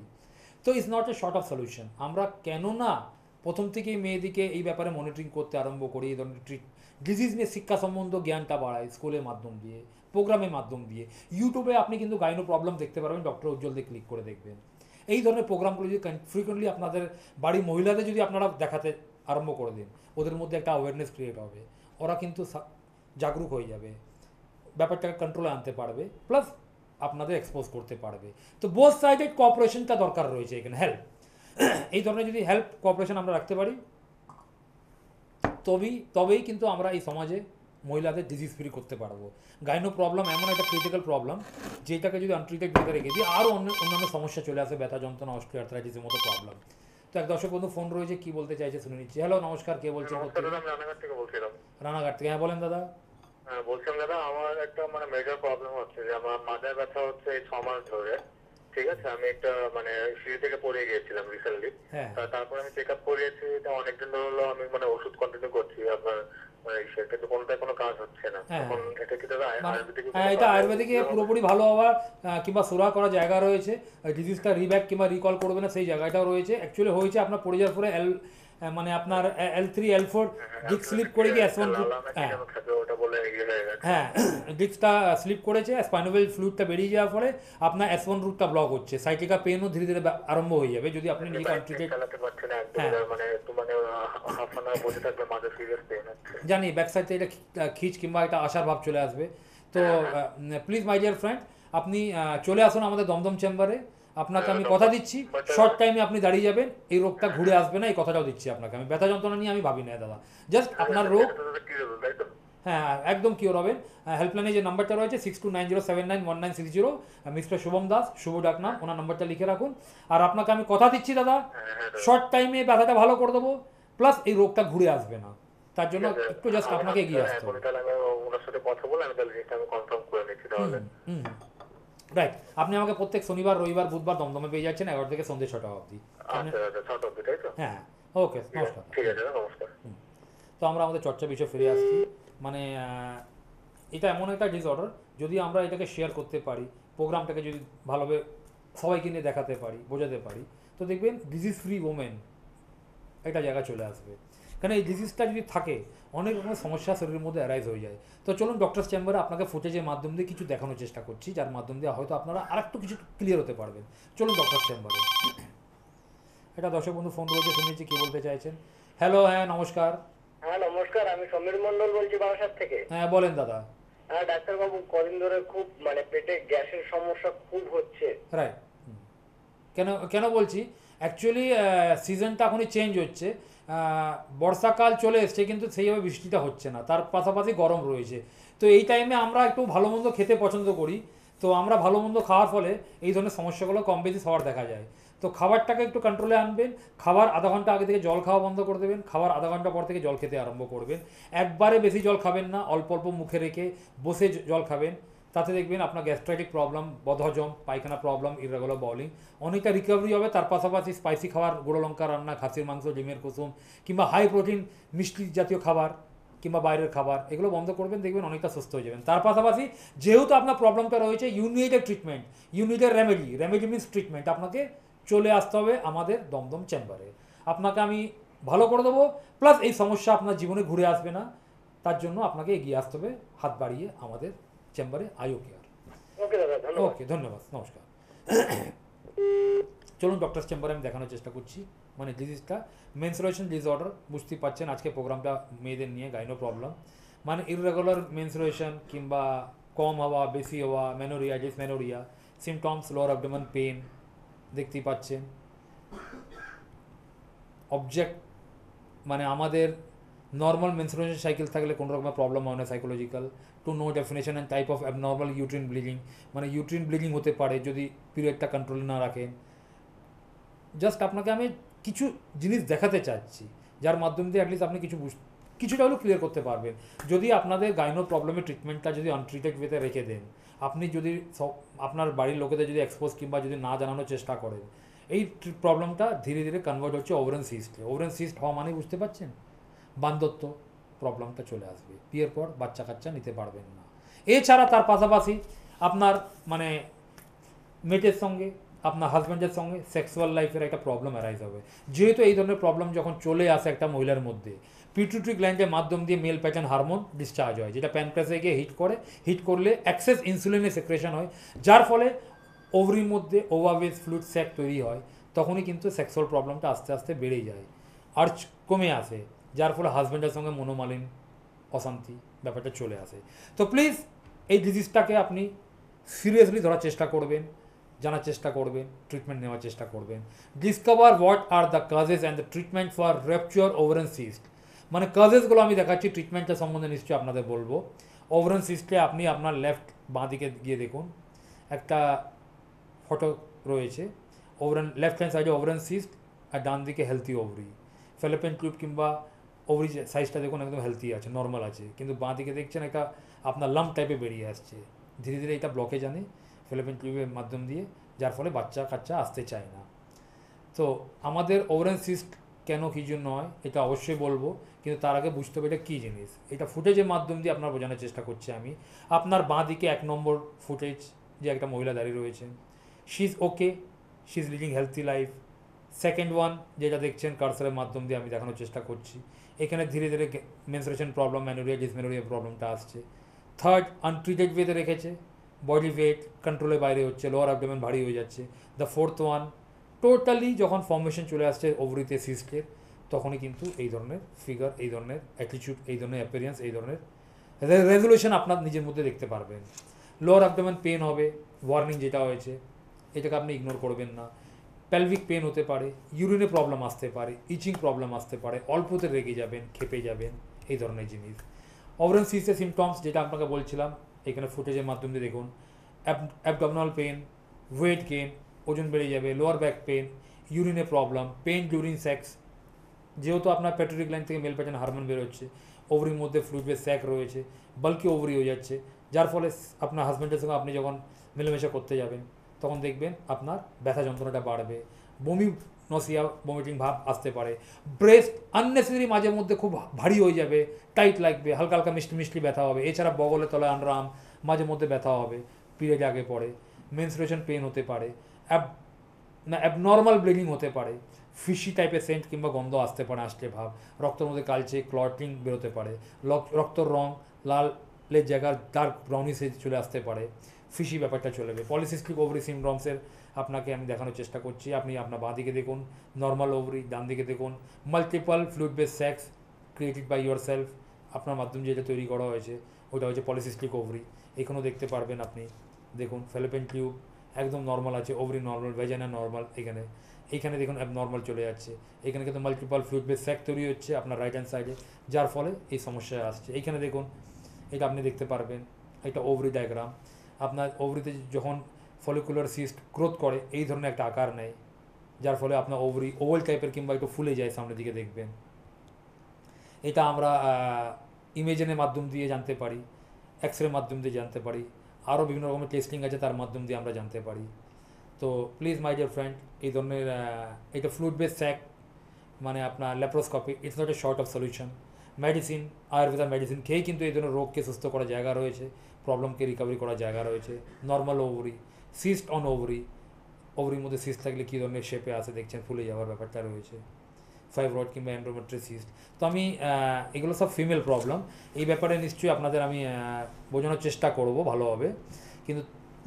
তো it's not a sort of solution আমরা কেন না প্রথম থেকেই মেয়েদিকে এই ব্যাপারে মনিটরিং করতে আরম্ভ করি, এই ধরনের ট্রিট ডিজিজ নিয়ে শিক্ষা সম্বন্ধ জ্ঞানটা বাড়াই স্কুলের মাধ্যম দিয়ে প্রোগ্রামের মাধ্যম দিয়ে। ইউটিউবে আপনি কিন্তু গাইনো প্রবলেম দেখতে পারবেন ডক্টর উজ্জ্বল দিয়ে ক্লিক করে দেখবেন। এই ধরনের প্রোগ্রামগুলো যদি ফ্রিকুয়েন্টলি আপনাদের বাড়ির মহিলাদের যদি আপনারা দেখাতে আরম্ভ করে দিন, ওদের মধ্যে একটা অ্যাওয়ারনেস ক্রিয়েট হবে। ওরা কিন্তু জাগরুক হয়ে যাবে, ব্যাপারটাকে কন্ট্রোলে আনতে পারবে প্লাস আপনাদের এক্সপোজ করতে পারবে। তো বোথ সাইডেড কোঅপারেশনটা দরকার রয়েছে এখানে হেল্প [COUGHS] এই ধরনের যদি হেল্প কোঅপারেশন আমরা রাখতে পারি, তবেই তবেই কিন্তু আমরা এই সমাজে মহিলাদের ডিজিজ ফ্রি করতে পারব। গাইনো প্রবলেম এমন একটা ক্রিটিক্যাল প্রবলেম যেটাকে যদি আনট্রিটেড বেঁধে রেখে দিই আরও অন্য অন্যান্য সমস্যা চলে আসে ব্যথা যন্ত্রণা অস্ট্রিয়ার্থ্রাইটিসের মতো প্রবলেম তো এক দর্শক বন্ধু ফোন রয়েছে কি বলতে চাইছে শুনে নিচ্ছি। হ্যালো নমস্কার কে বলছেন আমি রানাঘাট থেকে বলছিলাম। রানাঘাট থেকে হ্যাঁ বলেন দাদা। হ্যাঁ বলছিলাম দাদা আমার একটা মানে মেজর প্রবলেম হচ্ছে যে আমার মাথায় ব্যথা হচ্ছে এই ছ মাস ধরে। ঠিক আছে আমি একটা মানে সিঁড়ি থেকে পড়ে গিয়েছিলাম রিসেন্টলি হ্যাঁ। তারপর আমি চেক আপ করিয়েছি অনেকদিন ধরে হলো আমি মানে ওষুধ কন্টিনিউ করছি আপনার মানে কিন্তু কোনো কাজ হচ্ছে না। হ্যাঁ। তখন এটা কি দাদা মানে আয়ুর্বেদিক হ্যাঁ এটা আয়ুর্বেদিকে পুরোপুরি ভালো হওয়ার কিংবা সুরা করার জায়গা রয়েছে ডিজিজটা রিব্যাক কিংবা রিকল করবে না সেই জায়গাটাও রয়েছে। অ্যাকচুয়ালি হয়েছে আপনার পড়ে যাওয়ার পরে মানে আপনার L three L four disc slip করে গিয়ে এস ওয়ান হ্যাঁ। ইয়ে হয়ে গেছে। হ্যাঁ [CLEARS THROAT] ডিস্কটা স্লিপ করেছে স্পাইনোভেল ফ্লুইডটা বেরিয়ে যাওয়ার ফলে আপনার এস ওয়ান রুটটা ব্লক হচ্ছে। সাইটিকা পেনও ধীরে ধীরে আরম্ভ হয়ে যাবে যদি আপনি নিজেকে আনট্রিটেড চালাতে পারছি না একদম হ্যাঁ। মানে মানে জানি ব্যাক সাইড এটা খিচ কিংবা একটা আশার ভাব চলে আসবে। তো প্লিজ মাই ডিয়ার ফ্রেন্ড আপনি চলে আসুন আমাদের দমদম চেম্বারে আপনাকে আমি কথা দিচ্ছি শর্ট টাইমে আপনি দাঁড়িয়ে যাবেন এই রোগটা ঘুরে আসবে না এই কথাটাও দিচ্ছি আপনাকে। আমি ব্যথা যন্ত্রণা নিয়ে আমি ভাবি না দাদা জাস্ট আপনার রোগ দাদা কি হলো তাই তো? হ্যাঁ একদম কিওর হবেন হেল্পলাইনে যে নাম্বারটা রয়েছে six two nine zero seven nine one nine six zero mister Shubham Das Shubho ডাকনাম ওনার নাম্বারটা লিখে রাখুন। আর আপনাকে আমি কথা দিচ্ছি দাদা হ্যাঁ হ্যাঁ। শর্ট টাইমে ব্যথাটা ভালো করে দেবো প্লাস এই রোগটা ঘুরে আসবে না। তার জন্য একটু জাস্ট আপনাকে এগিয়ে আসতে হবে। তাহলে আমি ওনার সাথে কথা বলে আমি তাহলে আমি কনফার্ম করে নিচ্ছি তাহলে। রাইট আপনি আমাকে প্রত্যেক শনিবার রবিবার বুধবার দমদমে পেয়ে যাচ্ছেন এগারো থেকে সন্ধ্যে ছটা অবধি। আচ্ছা আচ্ছা হ্যাঁ ওকে নমস্কার। ঠিক আছে নমস্কার। তো আমরা আমাদের চর্চা বিষয়ে ফিরে আসছি। মানে এটা এমন একটা ডিসঅর্ডার যদি আমরা এটাকে শেয়ার করতে পারি প্রোগ্রামটাকে যদি ভালোভাবে সবাইকে নিয়ে দেখাতে পারি বোঝাতে পারি তো দেখবেন ডিজিজ ফ্রি ওমেন একটা জায়গা চলে আসবে। কারণ এই ডিজিজটা যদি থাকে অনেক রকমের সমস্যা শরীরের মধ্যে অ্যারাইজ হয়ে যায়। তো চলুন ডক্টর চেম্বারে আপনাকে ফুটেজের মাধ্যম দিয়ে কিছু দেখানোর চেষ্টা করছি যার মাধ্যম দিয়ে হয়তো আপনারা আরেকটু কিছু ক্লিয়ার হতে পারবেন। চলুন ডক্টর চেম্বারে এটা দর্শক বন্ধু ফোন রয়েছে শুনেছি কি বলতে চাইছেন? হ্যালো হ্যাঁ নমস্কার। হ্যাঁ নমস্কার আমি সমীর মন্ডল বলছি বারাসাত থেকে। হ্যাঁ বলেন দাদা। হ্যাঁ ডাক্তারবাবু কদিন ধরে খুব মানে পেটে গ্যাসের সমস্যা খুব হচ্ছে। রাইট কেন কেন বলছি? অ্যাকচুয়ালি সিজনটা এখনই চেঞ্জ হচ্ছে। বর্ষাকাল চলে এসছে কিন্তু সেইভাবে বৃষ্টিটা হচ্ছে না। তার পাশাপাশি গরম রয়েছে। তো এই টাইমে আমরা একটু ভালো মন্দ খেতে পছন্দ করি। তো আমরা ভালো মন্দ খাওয়ার ফলে এই ধরনের সমস্যাগুলো কম বেশি সবার দেখা যায়। তো খাবারটাকে একটু কন্ট্রোলে আনবেন। খাবার আধা ঘণ্টা আগে থেকে জল খাওয়া বন্ধ করে দেবেন। খাবার আধা ঘণ্টা পর থেকে জল খেতে আরম্ভ করবেন। একবারে বেশি জল খাবেন না। অল্প অল্প মুখে রেখে বসে জল খাবেন। তাতে দেখবেন আপনার গ্যাস্ট্রাইটিক প্রবলেম, বদহজম, পায়খানা প্রবলেম ইরেগুলার বাউলিং অনেকটা রিকভারি হবে। তার পাশাপাশি স্পাইসি খাবার, গুঁড়ো লঙ্কা রান্না, খাসির মাংস, ডিমের কুসুম, কিংবা হাই প্রোটিন মিষ্টি জাতীয় খাবার, কিংবা বাইরের খাবার, এগুলো বন্ধ করবেন, দেখবেন অনেকটা সুস্থ হয়ে যাবেন। তার পাশাপাশি যেহেতু আপনার প্রবলেমটা রয়েছে united treatment united remedy remedy means treatment আপনাকে চলে আসতে হবে আমাদের দমদম চেম্বারে আপনাকে আমি ভালো করে দেবো প্লাস এই সমস্যা আপনার জীবনে ঘুরে আসবে না, তার জন্য আপনাকে এগিয়ে আসতে হবে, হাত বাড়িয়ে আমাদের চেম্বারে আইও কেয়ার ওকে দাদা ধন্যবাদ। ওকে ধন্যবাদ নমস্কার। চলুন ডক্টর চেম্বারে আমি দেখানোর চেষ্টা করছি। মানে ডিজিজটা মেন্সুরেশন ডিসঅর্ডার বুঝতেই পারছেন আজকে প্রোগ্রামটা মেয়েদের নিয়ে গাইনো প্রবলেম মানে ইরেগুলার মেন্সুরেশন কিংবা কম হওয়া বেশি হওয়া menorrhea dysmenorrhea symptoms lower abdomen pain দেখতেই পাচ্ছেন। অবজেক্ট মানে আমাদের নর্মাল মেন্সুরেশন সাইকেল থাকলে কোনো রকমের প্রবলেম হয় না psychological to no definition and type of abnormal uterine bleeding মানে ইউট্রিন ব্লিডিং হতে পারে যদি পিরিয়ডটা কন্ট্রোলে না রাখেন। জাস্ট আপনাকে আমি কিছু জিনিস দেখাতে চাচ্ছি, যার মাধ্যম দিয়ে অ্যাটলিস্ট আপনি কিছু বুঝ, কিছুটা হলেও ক্লিয়ার করতে পারবেন। যদি আপনাদের গাইনো প্রবলেমের ট্রিটমেন্টটা যদি আনট্রিটেড ওয়েতে রেখে দেন, আপনি যদি আপনার বাড়ির লোকেদের যদি এক্সপোজ কিংবা যদি না জানানোর চেষ্টা করেন, এই প্রবলেমটা ধীরে ধীরে কনভার্ট হচ্ছে ওভারেন সিস্টে ওভারেন সিস্ট হওয়া মানে বুঝতে পারছেন? বান্ধত্ব প্রবলেমটা চলে আসবে। বিয়ের পর বাচ্চা কাচ্চা নিতে পারবেন না। এছাড়া তার পাশাপাশি আপনার মানে মেটের সঙ্গে, আপনার হাজব্যান্ডের সঙ্গে সেক্সুয়াল লাইফের একটা প্রবলেম অ্যারাইজ হবে। যেহেতু এই ধরনের প্রবলেম যখন চলে আসে একটা মহিলার মধ্যে পিটুটরি গ্ল্যান্ডের মাধ্যম দিয়ে মেল প্যাটার্ন হারমোন ডিসচার্জ হয়, যেটা প্যানক্রাসে গিয়ে হিট করে হিট করলে অ্যাক্সেস ইনসুলিনের সেক্রেশন হয়, যার ফলে ওভারির মধ্যে ওভারওয়েজ ফ্লুড স্যাক তৈরি হয়, তখনই কিন্তু সেক্সুয়াল প্রবলেমটা আস্তে আস্তে বেড়ে যায়। আর্চ কমে আসে। যার ফলে হাজব্যান্ডের সঙ্গে মনোমালিন অশান্তি ব্যাপারটা চলে আসে। তো প্লিজ এই ডিজিজটাকে আপনি সিরিয়াসলি ধরার চেষ্টা করবেন, জানার চেষ্টা করবেন ট্রিটমেন্ট নেওয়ার চেষ্টা করবেন। Discover what are the causes and the treatment for rupture ovarian cyst মানে কাজেসগুলো আমি দেখাচ্ছি ট্রিটমেন্টটা সম্বন্ধে নিশ্চয়ই আপনাদের বলব। ওভারেন সিস্টে আপনি আপনার লেফট বাঁ দিকে গিয়ে দেখুন, একটা ফটো রয়েছে। ওভারেন লেফট হ্যান্ড সাইডে ওভারেন সিস্ট আর ডান দিকে হেলথি ওভারি ফেলোপেন টিউব কিংবা ওভারি সাইজটা দেখুন একদম হেলথি আছে নর্মাল আছে। কিন্তু বাঁ দিকে দেখছেন একটা আপনার লাম টাইপে বেরিয়ে আসছে। ধীরে ধীরে এটা ব্লকেজ আনে ফেলোপেন টিউবের মাধ্যম দিয়ে, যার ফলে বাচ্চা কাচ্চা আসতে চায় না। তো আমাদের ওভারেন সিস্ট কেন কী জন্য হয়, এটা অবশ্যই বলব, কিন্তু তার আগে বুঝতে হবে এটা কী জিনিস। এটা ফুটেজের মাধ্যম দিয়ে আপনার বোঝানোর চেষ্টা করছি আমি। আপনার বাঁ দিকে এক নম্বর ফুটেজ যে একটা মহিলা দাঁড়িয়ে রয়েছেন she is okay she is leading healthy life second one যেটা দেখছেন কার্সারের মাধ্যম দিয়ে আমি দেখানোর চেষ্টা করছি। এখানে ধীরে ধীরে মেন্সুরেশন প্রবলেম ম্যানোরিয়া ডিসমেনোরিয়া প্রবলেমটা আসছে। থার্ড আনট্রিটেড ওয়েতে রেখেছে। বডি ওয়েট কন্ট্রোলের বাইরে হচ্ছে লোয়ার অ্যাবডোমেন ভারী হয়ে যাচ্ছে। দ্য ফোর্থ ওয়ান টোটালি যখন ফর্মেশন চলে আসছে ওভরিতে সিস্টের তখনই কিন্তু এই ধরনের ফিগার এই ধরনের অ্যাটিচিউড এই ধরনের অ্যাপিয়ারেন্স এই ধরনের রেজলিউশন আপনার নিজের মধ্যে দেখতে পারবেন। লোয়ার অ্যাবডোমেন পেন হবে ওয়ার্নিং যেটা হয়েছে, এটাকে আপনি ইগনোর করবেন না। প্যালভিক পেন হতে পারে ইউরিনে প্রবলেম আসতে পারে ইচিং প্রবলেম আসতে পারে, অল্পতে রেগে যাবেন, খেপে যাবেন, এই ধরনের জিনিস। ওভারেন সিসে সিমটমস যেটা আপনাকে বলছিলাম, এখানে ফুটেজের মাধ্যমে দেখুন। অ্যাবডমিনাল পেন ওয়েট গেন ওজন বেড়ে যাবে লোয়ার ব্যাক পেন ইউরিনে প্রবলেম পেন ডিউরিং সেক্স যেহেতু আপনার প্যাট্রিক লাইন থেকে মেল প্যাটার্ন হারমোন বেরোচ্ছে ওভারির মধ্যে ফ্লুইড স্যাক রয়েছে বাল্কি ওভারি হয়ে যাচ্ছে, যার ফলে আপনার হাজব্যান্ডের সঙ্গে আপনি যখন মেলামেশা করতে যাবেন তখন দেখবেন আপনার ব্যথা যন্ত্রণাটা বাড়বে। বমি নসিয়া বমিটিং ভাব আসতে পারে। ব্রেস্ট আননেসেসারি মাঝে মধ্যে খুব ভারী হয়ে যাবে টাইট লাগবে, হালকা হালকা মিষ্টি মিষ্টি ব্যথা হবে। এছাড়া বগলে তলায় আনরাম মাঝে মধ্যে ব্যথা হবে, পিরিয়ড আগে পড়ে। মেনস্ট্রুয়েশন পেন হতে পারে। অ্যাব না অ্যাবনর্মাল ব্লিডিং হতে পারে। ফিশি টাইপের সেন্ট কিংবা গন্ধ আসতে পারে, আসলে ভাব। রক্তের মধ্যে কালচে ক্লটিং বেরোতে পারে। রক্তর রং লালের জায়গার ডার্ক ব্রাউনিশ চলে আসতে পারে। ফিশি ব্যাপারটা চলে যাবে পলিসিস্টিক ওভারি সিমড্রমসের আপনাকে আমি দেখানোর চেষ্টা করছি। আপনি আপনার বাঁ দিকে দেখুন নর্মাল ওভারি ডান দিকে দেখুন multiple fluid base sacs created by yourself আপনার মাধ্যমে যেটা তৈরি করা হয়েছে, ওটা হচ্ছে পলিসিস্টিক ওভারি এখানেও দেখতে পারবেন আপনি। দেখুন ফেলোপেন টিউব একদম নর্মাল আছে ওভারি নর্মাল ভেজানা নর্মাল এখানে। এইখানে দেখুন নর্মাল চলে যাচ্ছে। এখানে কিন্তু মাল্টিপল ফ্লুইড বেস স্যাক তৈরি হচ্ছে আপনার রাইট হ্যান্ড সাইডে যার ফলে এই সমস্যা আসছে। এইখানে দেখুন, এটা আপনি দেখতে পারবেন এটা ওভারি ডায়াগ্রাম আপনার ওভরিতে যখন ফলিকুলার সিস্ট গ্রোথ করে, এই ধরনের একটা আকার নেয়, যার ফলে আপনার ওভরি ওভাল টাইপের কিংবা একটু ফুলে যায় সামনের দিকে দেখবেন। এটা আমরা ইমেজিনের মাধ্যম দিয়ে জানতে পারি এক্স রে মাধ্যম দিয়ে জানতে পারি, আরও বিভিন্ন রকমের টেস্টিং আছে তার মাধ্যম দিয়ে আমরা জানতে পারি। তো প্লিজ মাই ডিয়ার ফ্রেন্ড এই ধরনের এটা ফ্লুড বেস স্যাক মানে আপনার laparoscopy it's not a sort of solution medicine Ayurveda medicine খেয়েই কিন্তু এই ধরনের রোগকে সুস্থ করার জায়গা রয়েছে। প্রবলেমকে রিকভারি করার জায়গা রয়েছে। Normal ovary cyst on ovary ওভারির মধ্যে সিস্ট থাকলে কী ধরনের শেপে আসে দেখছেন, ফুলে যাওয়ার ব্যাপারটা রয়েছে। ফাইব্রয়েড কিংবা অ্যান্ড্রোমেট্রিসিস্ট তো আমি এগুলো সব ফিমেল প্রবলেম এই ব্যাপারে নিশ্চয়ই আপনাদের আমি বোঝানোর চেষ্টা করব ভালোভাবে। কিন্তু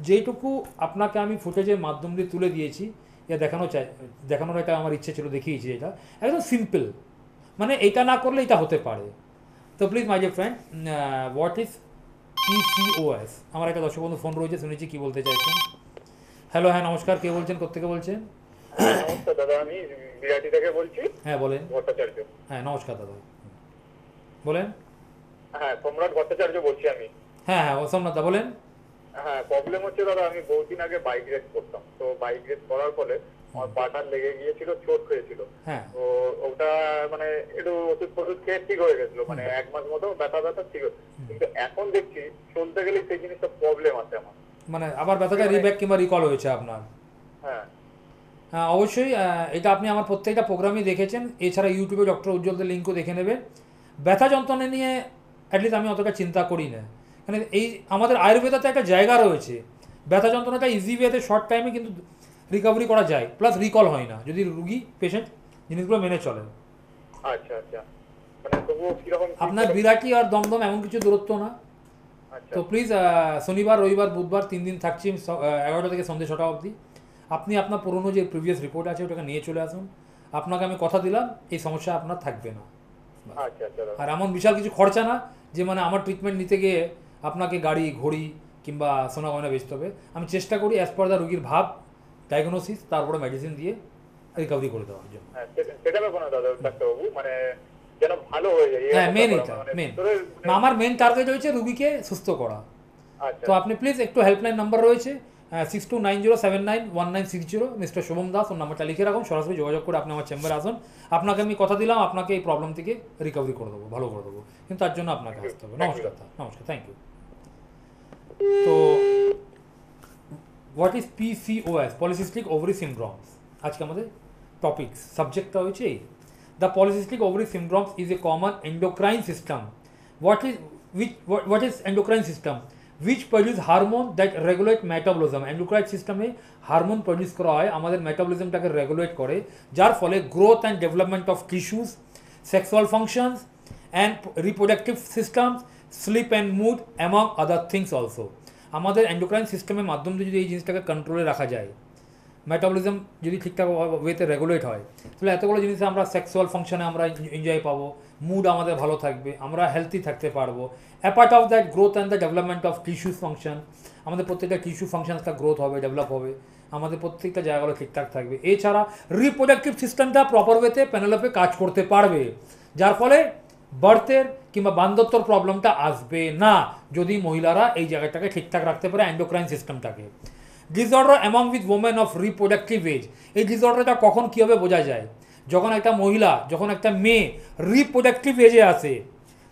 যেইটুকু আপনাকে আমি ফুটেজের মাধ্যম দিয়ে তুলে দিয়েছি এটা দেখানো চাই, দেখানোর একটা আমার ইচ্ছে ছিল দেখিয়েছি এটা। একদম সিম্পল মানে এটা না করলে এটা হতে পারে। তো please my dear friend what is PCOS আমার একটা দর্শক বন্ধু ফোন রয়েছে শুনেছি কি বলতে চাইছেন। হ্যালো হ্যাঁ নমস্কার কে বলছেন কোথেকে বলছেন? নমস্কার দাদা আমি বিরাটি থেকে বলছি। হ্যাঁ বলেন। ভট্টাচার্য। হ্যাঁ নমস্কার দাদা। বলেন। হ্যাঁ সম্রাট ভট্টাচার্য বলছি আমি। হ্যাঁ হ্যাঁ সোমনাথ দা বলেন। হ্যাঁ প্রবলেম হচ্ছে দাদা আমি বহুদিন আগে বাইক রেস করতাম। তো বাইক রেস করার ফলে আমার পাটার লেগে গিয়েছিল চোট হয়েছিল। হ্যাঁ। তো ওটা মানে একটু ওষুধ ফষুধ খেয়ে ঠিক হয়ে গেছিল। মানে এক মাস মতো ব্যথা ব্যথা ঠিক কিন্তু এখন দেখছি চলতে গেলে সেই জিনিসটা প্রবলেম আছে আমার। মানে আবার ব্যথাটা রিব্যাক কিংবা রিকল হয়েছে আপনার? হ্যাঁ। হ্যাঁ অবশ্যই এটা আপনি আমার প্রত্যেকটা প্রোগ্রামই দেখেছেন। এছাড়া ইউটিউবে ডক্টর উজ্জ্বলদের লিঙ্কও দেখে নেবেন ব্যথা যন্ত্রণা নিয়ে অ্যাটলিস্ট আমি অতটা চিন্তা করি না। মানে এই আমাদের আয়ুর্বেদাতে একটা জায়গা রয়েছে। ব্যথা যন্ত্রণাটা ইজি ওয়েতে শর্ট টাইমে কিন্তু রিকভারি করা যায়। প্লাস রিকল হয় না। যদি রুগী পেশেন্ট জিনিসগুলো মেনে চলে। আচ্ছা আচ্ছা। মানে আপনার বিরাটি আর দমদম এমন কিছু দূরত্ব না। তো প্লিজ শনিবার রবিবার বুধবার তিন দিন থাকছি এগারোটা থেকে সন্ধ্যে ছটা অবধি। আপনি আপনার পুরনো যে প্রিভিয়াস রিপোর্ট আছে ওটাকে নিয়ে চলে আসুন। আপনাকে আমি কথা দিলাম এই সমস্যা আপনার থাকবে না। আচ্ছা আচ্ছা আর এমন বিশাল কিছু খরচা না যে মানে আমার ট্রিটমেন্ট নিতে গিয়ে আপনাকে গাড়ি ঘড়ি কিংবা সোনা গয়না বেচতে হবে। আমি চেষ্টা করি অ্যাজ পার দ্য রুগীর ভাব ডায়াগনোসিস তারপরে মেডিসিন দিয়ে রিকভারি করে দেওয়ার জন্য। হ্যাঁ সেটা ব্যাপার না দাদা ডাক্তারবাবু। মানে যেন ভালো হয়ে যায় হ্যাঁ মেন এটা মানে মেন মানে- আমার মেন টার্গেট হয়েছে রুগীকে সুস্থ করা। আচ্ছা। তো আপনি প্লিজ একটু হেল্পলাইন নাম্বার রয়েছে six two nine zero seven nine one nine six zero mister Shubham Das ওর নাম্বারটা লিখে রাখুন সরাসরি যোগাযোগ করে আপনি আমার চেম্বারে আসুন। আপনাকে আমি কথা দিলাম আপনাকে এই প্রবলেম থেকে রিকভারি করে দেবো ভালো করে দেবো। কিন্তু তার জন্য আপনাকে আসতে হবে। নমস্কার নমস্কার থ্যাংক ইউ তো what is PCOS polycystic ovary syndromes আজকে আমাদের টপিকস সাবজেক্টটা হয়েছে এই। The polycystic ovary syndromes is a common endocrine system what is which what, what is endocrine system? Which produce hormone that regulate metabolism. Endocrine সিস্টেমে hormone produce করা হয় আমাদের মেটাবলিজমটাকে রেগুলেট করে যার ফলে growth and development of tissues sexual functions and reproductive systems sleep and mood among other things also আমাদের endocrine সিস্টেমের মাধ্যমে যদি এই জিনিসটাকে কন্ট্রোলে রাখা যায় মেটাবলিজম যদি ঠিকঠাক ওয়েতে রেগুলেট হয়, তাহলে এতগুলো জিনিস আমরা সেক্সুয়াল ফাংশনে আমরা এনজয় পাবো মুড আমাদের ভালো থাকবে, আমরা হেলদি থাকতে পারব। Apart of that growth and the development of tissue function আমাদের প্রত্যেকটা টিস্যু ফাংশনসটা গ্রোথ হবে ডেভেলপ হবে, আমাদের প্রত্যেকটা জায়গাগুলো ঠিকঠাক থাকবে। এছাড়া রিপ্রোডাক্টিভ সিস্টেমটা প্রপার ওয়েতে প্যানেলপে কাজ করতে পারবে, যার ফলে বার্থের কিংবা বান্ধত্বর প্রবলেমটা আসবে না, যদি মহিলারা এই জায়গাটাকে ঠিকঠাক রাখতে পারে অ্যান্ডোক্রাইন সিস্টেমটাকে disorder among with women of reproductive age এই ডিসঅর্ডারটা কখন কীভাবে বোঝা যায়? যখন একটা মহিলা, যখন একটা মেয়ে রিপ্রোডাক্টিভ এজে আসে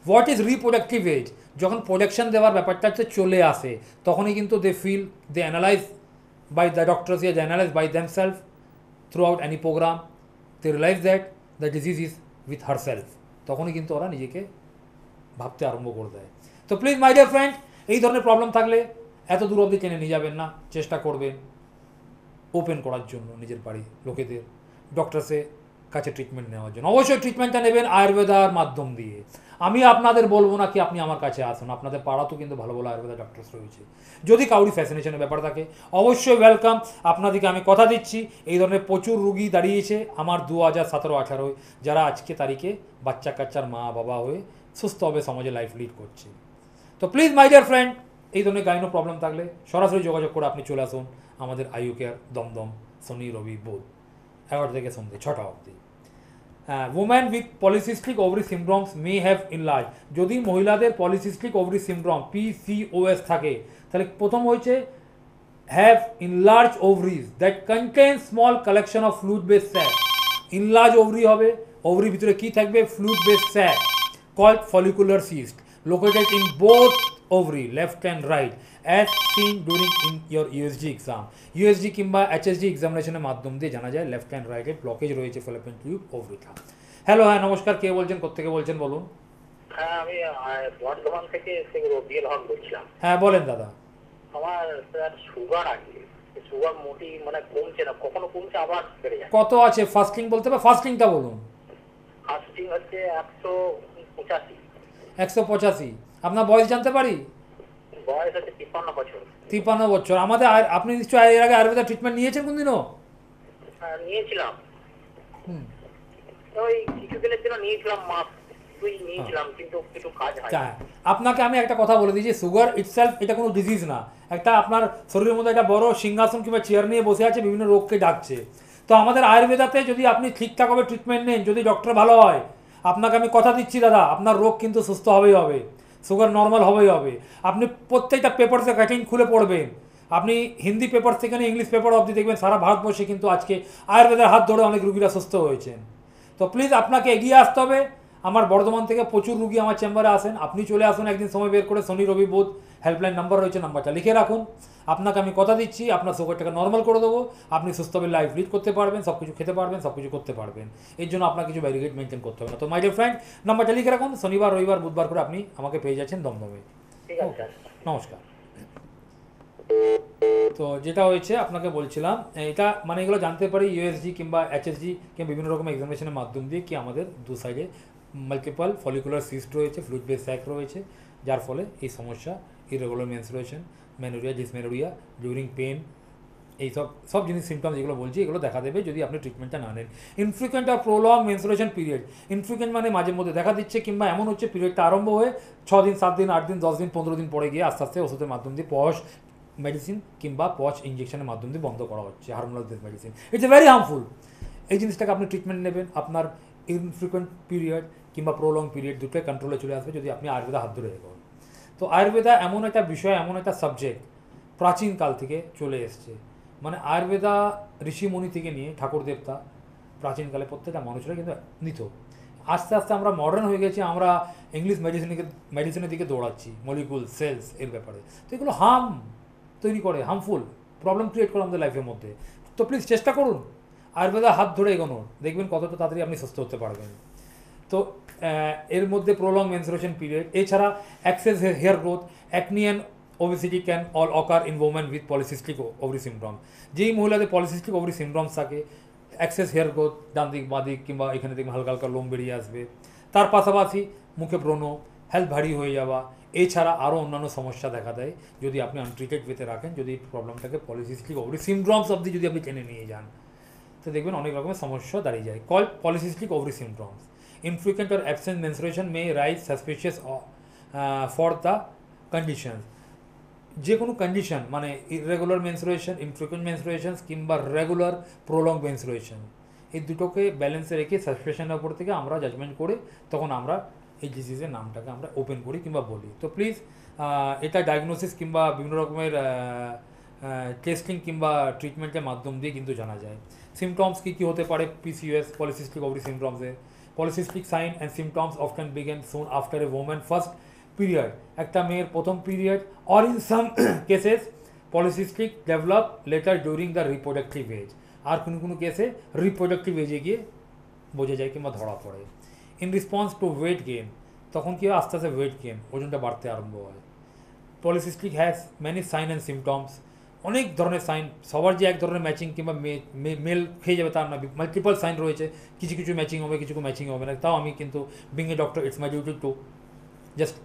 হোয়াট ইজ রিপ্রোডাক্টিভ এজ যখন প্রোডাকশন দেওয়ার ব্যাপারটা হচ্ছে চলে আসে, তখনই কিন্তু they feel they analyse by the doctors ইয়ে analyse by themselves throughout any programme they realise that the disease is with herself তখনই কিন্তু ওরা নিজেকে ভাবতে আরম্ভ করে দেয়। তো প্লিজ মাই ডিয়ার ফ্রেন্ড এই ধরনের প্রবলেম থাকলে এত দূর অবধি টেনে নিয়ে যাবেন না, চেষ্টা করবেন ওপেন করার জন্য নিজের বাড়ি, লোকেদের ডক্টরসে কাছে ট্রিটমেন্ট নেওয়ার জন্য। অবশ্যই ট্রিটমেন্টটা নেবেন আয়ুর্বেদার মাধ্যম দিয়ে। আমি আপনাদের বলব না কি আপনি আমার কাছে আসুন, আপনাদের পাড়াতেও কিন্তু ভালো ভালো আয়ুর্বেদা ডক্টরস রয়েছে। যদি কাউরি ফ্যাসিনেশনের ব্যাপার থাকে, অবশ্যই ওয়েলকাম আপনাদেরকে আমি কথা দিচ্ছি, এই ধরনের প্রচুর রুগী দাঁড়িয়েছে আমার দু হাজার সতেরো আঠারোয়, যারা আজকে তারিখে বাচ্চা কাচ্চার মা বাবা হয়ে সুস্থভাবে সমাজে লাইফ লিড করছে। তো প্লিজ মাই ডিয়ার ফ্রেন্ড এই ধরনের গাইনো প্রবলেম থাকলে সরাসরি যোগাযোগ করে আপনি চলে আসুন আমাদের আইউ কেয়ার, দমদম, শনি, রবি, বোধ, এগারোটা থেকে সন্ধ্যে, ছটা অবধি। Woman with polycystic ovary syndromes may have enlarge যদি মহিলাদের পলিসিস্টিক ওভারি সিমড্রম পিসিওএস থাকে, তাহলে প্রথম হয়েছে have enlarge ovaries that contain small collection of fluid base sac enlarge ovary হবে ওভারির ভিতরে কি থাকবে? Fluid base sac called follicular cyst located in both ovary left and right as seen during in your USG exam. USG কিংবা HSG এক্সামিনেশনের মাধ্যম দিয়ে জানা যায় লেফট অ্যান্ড রাইটে ব্লকেজ রয়েছে ফেলোপেন টিউব ওভারিটা হ্যালো হ্যাঁ নমস্কার। কে বলছেন? কোথেকে বলছেন? বলুন। হ্যাঁ আমি বর্ধমান থেকে সেগুলো বিএল হক বলছিলাম। হ্যাঁ বলেন দাদা। আমার স্যার সুগার আছে। সুগার মোটি মানে কমছে না। কখনো কমছে আবার বেড়ে যায় কত আছে? ফাস্টিং বলতে হবে ফাস্টিংটা বলুন। ফাস্টিং হচ্ছে একশো পঁচাশি। একশো পঁচাশি। আপনার বয়স জানতে পারি? বয়স হচ্ছে তিপ্পান্ন বছর। তিপ্পান্ন বছর। আমাদের আপনি নিশ্চয়ই এর আগে আয়ুর্বেদা ট্রিটমেন্ট নিয়েছেন কোনদিনও? নিয়েছিলাম। হুম। ওই কিছুদিনের জন্য নিয়েছিলাম মাস হয়। হ্যাঁ আপনাকে আমি একটা কথা বলে দিই যে সুগার ইটসেলফ এটা কোনো ডিজিজ না। একটা আপনার শরীরের মধ্যে একটা বড় সিংহাসন কিংবা চেয়ার নিয়ে বসে আছে বিভিন্ন রোগকে ডাকছে। তো আমাদের আয়ুর্বেদাতে যদি আপনি ঠিকঠাকভাবে ট্রিটমেন্ট নেন যদি ডক্টর ভালো হয় আপনাকে আমি কথা দিচ্ছি দাদা আপনার রোগ কিন্তু সুস্থ হবেই হবে। সুগার নর্মাল হবেই হবে। আপনি প্রত্যেকটা পেপারসে কাটিং খুলে পড়বেন। আপনি হিন্দি পেপার থেকে নিয়ে ইংলিশ পেপার অবধি দেখবেন, সারা ভারতবর্ষে কিন্তু আজকে আয়ুর্বেদের হাত ধরে অনেক রুগীরা সুস্থ হয়েছেন। তো প্লিজ আপনাকে এগিয়ে আসতে হবে। আমার বর্ধমান থেকে প্রচুর রুগী আমার চেম্বারে আসেন। আপনি চলে আসুন, একদিন সময় বের করে। শনি, রবি, বোধ। হেল্পলাইন নাম্বার রয়েছে নাম্বারটা লিখে রাখুন। আপনাকে আমি কথা দিচ্ছি আপনার সুগারটাকে নর্মাল করে দেবো। আপনি সুস্থভাবে লাইফ লিড করতে পারবেন সব কিছু খেতে পারবেন সব কিছু করতে পারবেন। এর জন্য আপনার কিছু ব্যারিগেড মেনটেন করতে হবে না। তো মাই ডিয়ার ফ্রেন্ড নাম্বারটা লিখে রাখুন। শনিবার রবিবার বুধবার করে আপনি আমাকে পেয়ে যাচ্ছেন দমদমে। নমস্কার। তো যেটা হয়েছে আপনাকে বলছিলাম এটা মানে এগুলো জানতে পারি ইউএসজি কিংবা এইচএসজি কিংবা বিভিন্ন রকম এক্সামিনেশনের মাধ্যম দিয়ে কি আমাদের দু সাইডে মাল্টিপাল ফলিকুলার সিস্ট রয়েছে ফ্লুইড বেস স্যাক রয়েছে যার ফলে এই সমস্যা irregular menstruation menorrhoea dysmenorrhoea during pain এই সব সব জিনিস সিমটমস যেগুলো বলছি, এগুলো দেখা দেবে যদি আপনি ট্রিটমেন্টটা না নেন। ইনফ্রিকুয়েন্ট আর প্রোলং মেন্সুরেশন পিরিয়ড ইনফ্রিকুয়েন্ট মানে মাঝে মধ্যে দেখা দিচ্ছে কিংবা এমন হচ্ছে পিরিয়ডটা আরম্ভ হয়ে ছ দিন সাত দিন আট দিন দশ দিন পনেরো দিন পরে গিয়ে আস্তে আস্তে ওষুধের মাধ্যম দিয়ে পশ মেডিসিন কিংবা পচ ইঞ্জেকশনের মাধ্যম দিয়ে বন্ধ করা হচ্ছে hormonal medicine it's a very harmful এই জিনিসটাকে আপনি ট্রিটমেন্ট নেবেন, আপনার ইনফ্রিকুয়েন্ট পিরিয়ড কিংবা প্রোলং পিরিয়ড দুটোই কন্ট্রোলে চলে আসবে যদি আপনি আয়ুর্বেদা হাত ধরে এগোন তো আয়ুর্বেদা এমন একটা বিষয়, এমন একটা সাবজেক্ট প্রাচীনকাল থেকে চলে এসছে। মানে আয়ুর্বেদা ঋষিমণি থেকে নিয়ে ঠাকুর দেবতা প্রাচীনকালে প্রত্যেকটা মানুষরা কিন্তু নিত। আস্তে আস্তে আমরা মডার্ন হয়ে গেছি, আমরা ইংলিশ মেডিসিনকে মেডিসিনের দিকে দৌড়াচ্ছি মলিকুল সেলস এর ব্যাপারে। তো এগুলো হার্ম তৈরি করে হার্মফুল প্রবলেম ক্রিয়েট করে আমাদের লাইফের মধ্যে। তো প্লিজ চেষ্টা করুন, আয়ুর্বেদা হাত ধরে এগোনোর দেখবেন কতটা তাড়াতাড়ি আপনি সুস্থ হতে পারবেন। তো এর মধ্যে প্রলং মেন্সুরেশন পিরিয়ড এছাড়া excess hair growth acne and obesity can all occur in women with polycystic ovary syndrome যেই মহিলাদের পলিসিস্টিক ওভারি সিমড্রমস থাকে অ্যাক্সেস হেয়ার গ্রোথ ডান দিক, বাঁ দিক কিংবা এখানে দেখবেন হালকা হালকা লোম বেরিয়ে আসবে। তার পাশাপাশি মুখে ব্রণ হেলথ ভারী হয়ে যাওয়া, এছাড়া আরও অন্যান্য সমস্যা দেখা দেয়। যদি আপনি আনট্রিটেড ওয়েতে রাখেন, যদি প্রবলেমটাকে পলিসিস্টিক ওভারি সিমড্রমস অবধি যদি আপনি টেনে নিয়ে যান, তো দেখবেন অনেক রকমের সমস্যা দাঁড়িয়ে যায়। Call polycystic ovary syndromes infrequent or absent menstruation may rise suspicious uh, for the conditions যে কোনো কন্ডিশন মানে ইরেগুলার মেন্সুরেশন ইনফ্রিকুয়েন্ট মেন্সুরেশন কিংবা রেগুলার প্রলং মেন্সুরেশন এই দুটোকে ব্যালেন্সে রেখে সাসপেশনের ওপর থেকে আমরা জাজমেন্ট করে তখন আমরা এই ডিজিজের নামটাকে আমরা ওপেন করি কিংবা বলি। তো প্লিজ এটা ডায়াগনোসিস কিংবা বিভিন্ন রকমের টেস্টিং কিংবা ট্রিটমেন্টের মাধ্যম দিয়ে কিন্তু জানা যায়। সিমটমস কী কী হতে পারে? PCS polycystic ovary সিমটমসে polycystic sign and symptoms often begin soon after a women first period একটা মেয়ের প্রথম period or in some cases polycystic develop later during the reproductive age আর কোনো কোনো কেসে রিপ্রোডাক্টিভ এজে গিয়ে বোঝা যায় কিংবা ধরা পড়ে। In response to weight gain তখন কি আস্তে আস্তে ওয়েট গেন ওজনটা বাড়তে আরম্ভ হয়। Polycystic has many sign and symptoms অনেক ধরনের সাইন সবার যে এক ধরনের ম্যাচিং কিংবা মেল খেয়ে যাবে তার না মাল্টিপল সাইন রয়েছে, কিছু কিছু ম্যাচিং হবে, কিছু কিছু ম্যাচিং হবে না, তাও আমি কিন্তু being a doctor it's my duty to just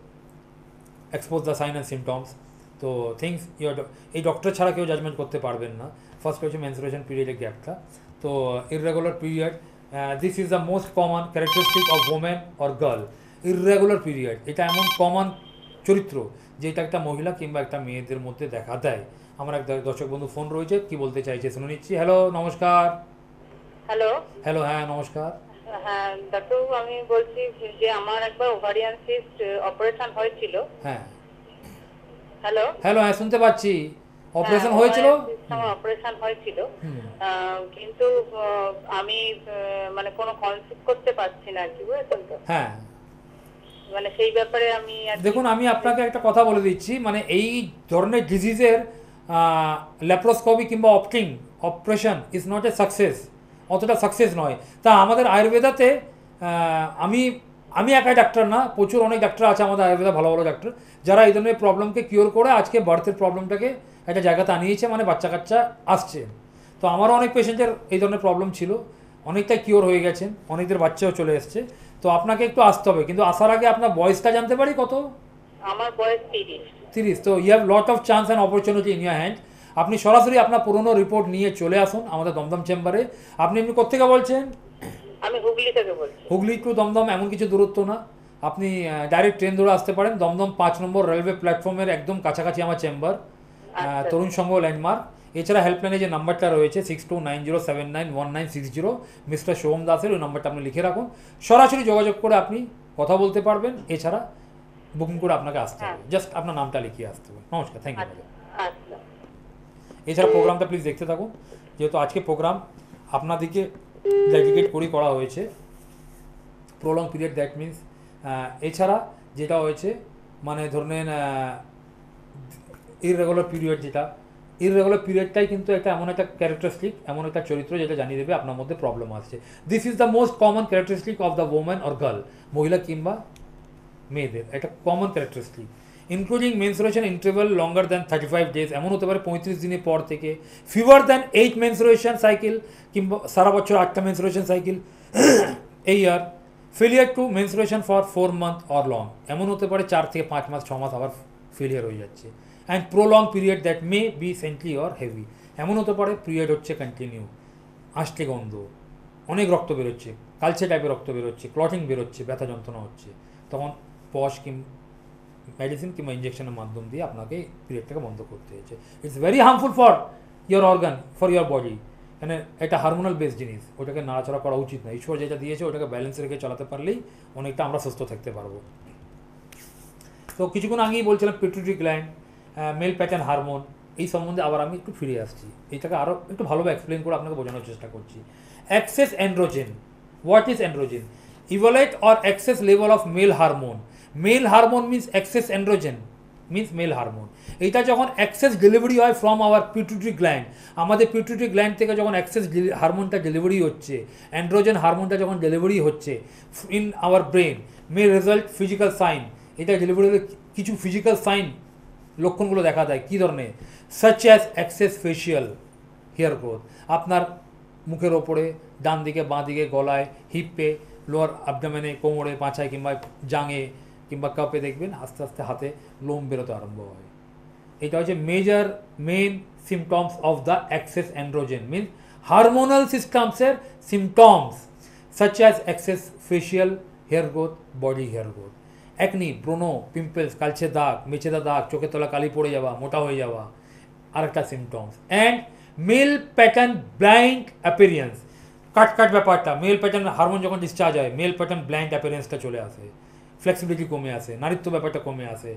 expose the sign and symptoms তো থিংস ইউর এই ডক্টর ছাড়া কেউ জাজমেন্ট করতে পারবেন না। ফার্স্ট হচ্ছে মেন্সুরেশন পিরিয়ডের গ্যাপটা তো irregular period this is the most common characteristic of women or girl irregular period এটা এমন কমন চরিত্র যেটা একটা মহিলা কিংবা একটা মেয়েদের মধ্যে দেখা দেয়। আমার এক দর্শক বন্ধু ফোন রয়েছে কি বলতে চাইছে শুনে নিচ্ছি। হ্যালো নমস্কার। হ্যালো। হ্যালো হ্যাঁ নমস্কার। হ্যাঁ ডাক্তারবাবু আমি বলছি যে আমার একবার ওভারিয়ান সিস্ট অপারেশন হয়েছিল। হ্যাঁ। হ্যালো। হ্যালো হ্যাঁ শুনতে পাচ্ছি। অপারেশন হয়েছিল? আমার অপারেশন হয়েছিল। কিন্তু আমি মানে কোনো কনসেপ্ট করতে পারছি না কি বুঝেছেন তো? হ্যাঁ। মানে সেই ব্যাপারে আমি দেখুন আমি আপনাকে একটা কথা বলে দিচ্ছি। মানে এই ধরনের ডিজিজের ল্যাপ্রোস্কোপি কিংবা opting operation is not a success অতটা সাকসেস নয়। তা আমাদের আয়ুর্বেদাতে আমি আমি একাই ডাক্তার না, প্রচুর অনেক ডাক্তার আছে আমাদের আয়ুর্বেদা, ভালো ভালো ডাক্তার যারা এই ধরনের প্রবলেমকে কিওর করে আজকে বার্থের প্রবলেমটাকে একটা জায়গাতে আনিয়েছে মানে বাচ্চা কাচ্চা আসছে। তো আমারও অনেক পেশেন্টের এই ধরনের প্রবলেম ছিল। অনেকটাই কিওর হয়ে গেছেন অনেকদের বাচ্চাও চলে এসছে। তো আপনাকে একটু আসতে হবে, কিন্তু আসার আগে আপনার বয়সটা জানতে পারি কত? আমার বয়স তিরিশ। তিরিশ। তো you have lot of chance and opportunity in your hand আপনি সরাসরি আপনার পুরনো রিপোর্ট নিয়ে চলে আসুন আমাদের দমদম চেম্বারে। আপনি এমনি কোথেকে বলছেন? আমি হুগলি থেকে বলছি। হুগলি টু দমদম এমন কিছু দূরত্ব না। আপনি ডাইরেক্ট ট্রেন ধরে আসতে পারেন। দমদম পাঁচ নম্বর রেলওয়ে প্ল্যাটফর্মের একদম কাছাকাছি আমার চেম্বার। আচ্ছা। তরুণ সংঘ ল্যান্ডমার্ক এছাড়া হেল্পলাইনে যে নাম্বারটা রয়েছে six two nine zero seven nine one nine six zero mister Soham দাসের ওই নাম্বারটা আপনি লিখে রাখুন। সরাসরি যোগাযোগ করে আপনি কথা বলতে পারবেন। এছাড়া বুকিং করে আপনাকে আসতে হবে। জাস্ট আপনার নামটা লিখিয়ে আসতে হবে। নমস্কার থ্যাংক ইউ আচ্ছা আচ্ছা। এছাড়া প্রোগ্রামটা প্লিজ দেখতে থাকুন যেহেতু আজকে প্রোগ্রাম আপনাদেরকে ডেডিকেট করেই করা হয়েছে। প্রলং পিরিয়ড দ্যাট মিন্স এছাড়া যেটা হয়েছে মানে ধরে নেন ইররেগুলার পিরিয়ড যেটা ইররেগুলার পিরিয়ডটাই কিন্তু একটা এমন একটা ক্যারেক্টারিস্টিক এমন একটা চরিত্র যেটা জানিয়ে দেবে আপনার মধ্যে প্রবলেম আসছে। This is the most common characteristic of the women or girl মহিলা কিংবা মেয়েদের, একটা common characteristic including menstruation interval longer than thirty five days এমন হতে পারে পঁয়ত্রিশ দিনের পর থেকে fewer than eight menstruation cycle কিংবা সারা বছর আটটা মেন্সুরেশন সাইকেল এই year failure to menstruation for four month or long এমন হতে পারে চার থেকে পাঁচ মাস, ছ মাস আবার ফেলিয়ার হয়ে যাচ্ছে and prolong period that may be scantly or heavy এমন হতে পারে পিরিয়ড হচ্ছে কন্টিনিউ আষ্টে গন্ধ, অনেক রক্ত বেরোচ্ছে, কালচে টাইপের রক্ত বেরোচ্ছে ক্লটিং বেরোচ্ছে, ব্যথা যন্ত্রণা হচ্ছে, তখন পশ কিং মেডিসিন কিংবা ইঞ্জেকশনের মাধ্যম দিয়ে আপনাকে পিরিয়ডটাকে বন্ধ করতে হয়েছে। It's very harmful for your organ for your body মানে এটা হারমোনাল বেস জিনিস, ওটাকে নাড়াচড়া করা উচিত না। ঈশ্বর যেটা দিয়েছে, ওটাকে ব্যালেন্স রেখে চালাতে পারলেই অনেকটা আমরা সুস্থ থাকতে পারব। তো কিছুক্ষণ আগেই বলছিলাম pituitary gland male pattern hormone এই সম্বন্ধে আবার আমি একটু ফিরে আসছি। এটাকে আরও একটু ভালোভাবে এক্সপ্লেন করে আপনাকে বোঝানোর চেষ্টা করছি। Excess androgen what is androgen elevated or excess level of male hormone male hormone means excess androgen means male hormone এটা যখন অ্যাক্সেস ডেলিভারি হয় ফ্রম আওয়ার পিটুইটারি গ্ল্যান্ড আমাদের পিটুইটারি গ্ল্যান্ড থেকে যখন অ্যাক্সেস হারমোনটা ডেলিভারি হচ্ছে অ্যান্ড্রোজেন হারমোনটা যখন ডেলিভারি হচ্ছে in our brain may result physical sign এটা ডেলিভারি হলে কিছু ফিজিক্যাল সাইন লক্ষণগুলো দেখা দেয়। কী ধরনের? Such as excess facial hair growth আপনার মুখের ওপরে, ডান দিকে, বাঁ দিকে, গলায় হিপে লোয়ার আবডামেনে কোমরে, পাঁচায় কিংবা জাঙে কিংবা কাপে দেখবেন আস্তে আস্তে হাতে লোম বেরোতে আরম্ভ হয়। এটা হচ্ছে major main symptoms of the excess androgen mean hormonal সিস্টেমসের symptoms such as excess facial hair growth body hair growth acne ব্রোনো pimples কালচে দাগ, মেচেদা দাগ চোখের তলা কালি পড়ে যাওয়া, মোটা হয়ে যাওয়া, আরেকটা symptoms and male pattern blind appearance cut cut ব্যাপারটা মেল প্যাটার্ন হারমোন যখন ডিসচার্জ হয় মেল প্যাটার্ন ব্লাইন্ড অ্যাপিরিয়েন্সটা চলে আসে। ফ্লেক্সিবিলিটি কমে আসে নারীত্ব ব্যাপারটা কমে আসে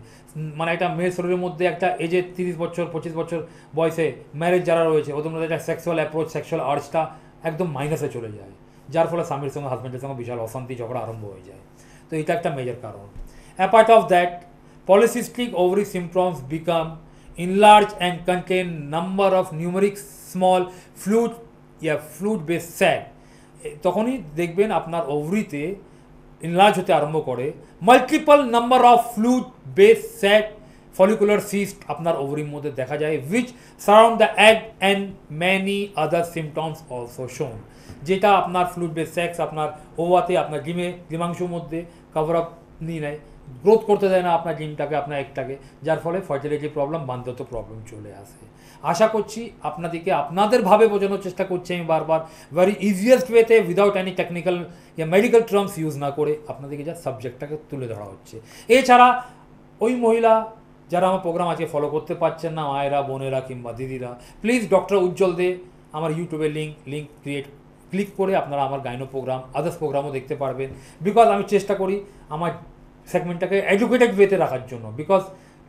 মানে একটা মেয়ের শরীরের মধ্যে একটা এজে তিরিশ বছর, পঁচিশ বছর বয়সে ম্যারেজ যারা রয়েছে, ওদের মধ্যে একটা সেক্সুয়াল অ্যাপ্রোচ সেক্সুয়াল আর্টসটা একদম মাইনাসে চলে যায়। যার ফলে স্বামীর সঙ্গে হাজব্যান্ডের সঙ্গে বিশাল অশান্তি, ঝগড়া আরম্ভ হয়ে যায়। তো এটা একটা মেজর কারণ। Apart of that polycystic ovary symptoms become enlarge and contain number of numeric small fluid yeah fluid base sac তখনই দেখবেন আপনার ওভরিতে ইনলার্জ হতে আরম্ভ করে multiple number of fluid base sac follicular cyst আপনার ওভারির মধ্যে দেখা যায় which surround the egg and many other symptoms also shown যেটা আপনার ফ্লুড বেস স্যাক্স আপনার ওভাতে আপনার ডিমে ডিমাংশুর মধ্যে কভার আপ নিয়ে নেয়। গ্রোথ করতে দেয় না আপনার জিমটাকে আপনার একটাকে। যার ফলে ফার্টিলিটি প্রবলেম বান্ধত প্রবলেম চলে আসে। আশা করছি আপনাদেরকে আপনাদের ভাবে বোঝানোর চেষ্টা করছি আমি বারবার। ভেরি ইজিয়েস্ট ওয়েতে without any technical yeah medical terms use না করে আপনাদেরকে যা সাবজেক্টটাকে তুলে ধরা হচ্ছে। এছাড়া ওই মহিলা যারা আমার প্রোগ্রাম আজকে ফলো করতে পারছেন না, মায়েরা, বোনেরা কিংবা দিদিরা প্লিজ ডক্টর উজ্জ্বল দে, আমার ইউটিউবে লিঙ্ক লিঙ্ক ক্রিয়েট ক্লিক করে আপনারা আমার গাইনো প্রোগ্রাম আদার্স প্রোগ্রামও দেখতে পারবেন। বিকজ আমি চেষ্টা করি আমার সেগমেন্টটাকে এডুকেটেড ওয়েতে রাখার জন্য because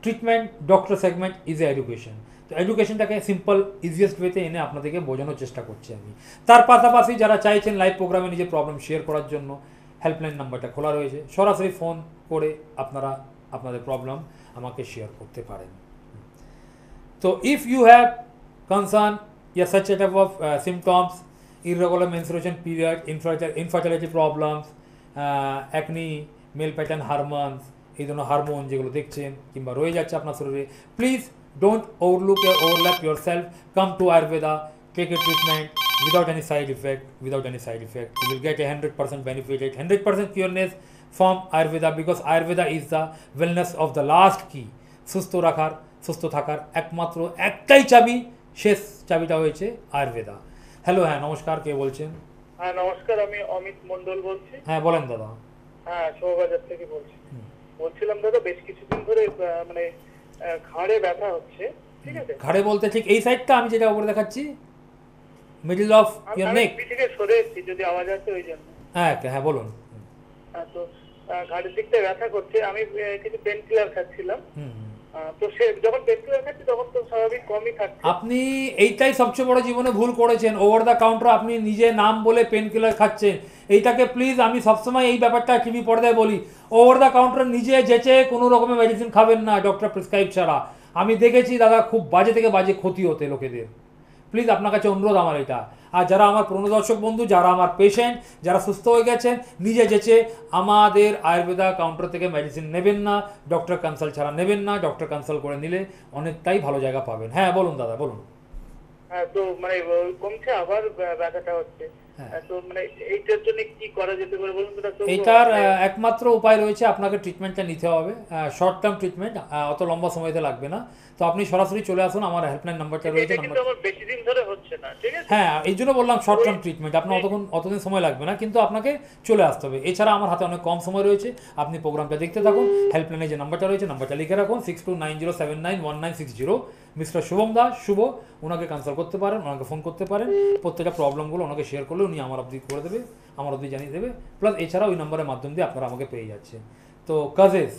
treatment doctor segment is a education তো এডুকেশনটাকে সিম্পল ইজিয়েস্ট ওয়েতে এনে আপনাদেরকে বোঝানোর চেষ্টা করছি আমি। তার পাশাপাশি যারা চাইছেন লাইভ প্রোগ্রামে নিজের প্রবলেম শেয়ার করার জন্য হেল্পলাইন নাম্বারটা খোলা রয়েছে। সরাসরি ফোন করে আপনারা আপনাদের প্রবলেম আমাকে শেয়ার করতে পারেন। তো if you have concern a type of uh, symptoms, irregular menstruation infertility problems, uh, acne, male pattern hormones, এই ধরনের হারমোন যেগুলো দেখছেন কিংবা রয়ে যাচ্ছে আপনার শরীরে please don't overlook overlap yourself come to Ayurveda take a treatment without any side effect without any side effect. You will get a 100% benefit 100% pureness from ayurveda because ayurveda is the wellness of the last key. সুস্থ রাখার সুস্থ থাকার একমাত্র একটাই চাবি শেষ চাবিটা হয়েছে আয়ুর্বেদা হ্যালো হ্যাঁ নমস্কার কে বলছেন? হ্যাঁ নমস্কার আমি অমিত মন্ডল বলছি। হ্যাঁ বলেন দাদা। হ্যাঁ শোভাবাজার থেকে বলছি? বলছিলাম দাদা বেশ কিছুদিন ধরে মানে ঘাড়ে ব্যথা হচ্ছে ঠিক আছে? ঘাড়ে বলতে ঠিক এই সাইডটা আমি যেটা উপরে দেখাচ্ছি মিডল অফ ইওর নেক থেকে সরে এসেছি যদি আওয়াজ আসে ওই জন্য। হ্যাঁ হ্যাঁ বলুন। হ্যাঁ, তো ঘাড়ের দিকটা ব্যথা করছে। আমি কিছু পেন কিলার খাচ্ছিলাম হুম। তো আপনি এইটাই সবচেয়ে বড় জীবনে ভুল করেছেন। ওভার দ্য কাউন্টার আপনি নিজে নাম বলে পেন কিলার খাচ্ছেন। এইটাকে প্লিজ আমি সবসময় এই ব্যাপারটা টিভি পর্দায় বলি। ওভার দ্য কাউন্টার নিজে যেচে কোনো রকমের মেডিসিন খাবেন না ডক্টর প্রেসক্রাইব ছাড়া। আমি দেখেছি দাদা, খুব বাজে থেকে বাজে ক্ষতি হতে লোকেদের। প্লিজ আপনার কাছে অনুরোধ আমার এটা। আর যারা আমার পুরনো দর্শক বন্ধু, যারা আমার পেশেন্ট যারা সুস্থ হয়ে গেছেন, নিজে যেচে আমাদের আয়ুর্বেদা কাউন্টার থেকে মেডিসিন নেবেন না ডক্টর কনসাল্ট ছাড়া নেবেন না ডক্টর কনসাল্ট করে নিলে অনেকটাই ভালো জায়গা পাবেন। হ্যাঁ বলুন দাদা, বলুন। হ্যাঁ তো মানে কমছে আবার ব্যা- ব্যথাটা হচ্ছে। তো মানে এইটার জন্য কি করা যেতে পারে বলুন তো ডাক্তার? একমাত্র উপায় রয়েছে আপনাকে ট্রিটমেন্টটা নিতে হবে। শর্ট টার্ম ট্রিটমেন্ট অত লম্বা সময়তে লাগবে না। তো আপনি সরাসরি চলে আসুন আমার হেল্পলাইন নাম্বারটা রয়েছে নাম্বার আমার বেশি দিন ধরে হচ্ছে না ঠিক আছে? হ্যাঁ এই জন্য বললাম শর্ট টার্ম ট্রিটমেন্ট আপনার অতক্ষণ অতদিন সময় লাগবে না কিন্তু আপনাকে চলে আসতে হবে। এছাড়া আমার হাতে অনেক কম সময় রয়েছে আপনি প্রোগ্রামটা দেখতে থাকুন হেল্পলাইনে যে নাম্বারটা রয়েছে নাম্বারটা লিখে রাখুন six two nine zero seven nine one nine six zero mister Shubham Das, শুভ। ওনাকে কনসাল্ট করতে পারেন ওনাকে ফোন করতে পারেন। প্রত্যেকটা প্রবলেমগুলো ওনাকে শেয়ার করলে উনি আমার অবধি করে দেবে, আমার অবধি জানিয়ে দেবে। প্লাস এছাড়া ওই নম্বরের মাধ্যম দিয়ে আপনারা আমাকে পেয়ে যাচ্ছে তো কাজেস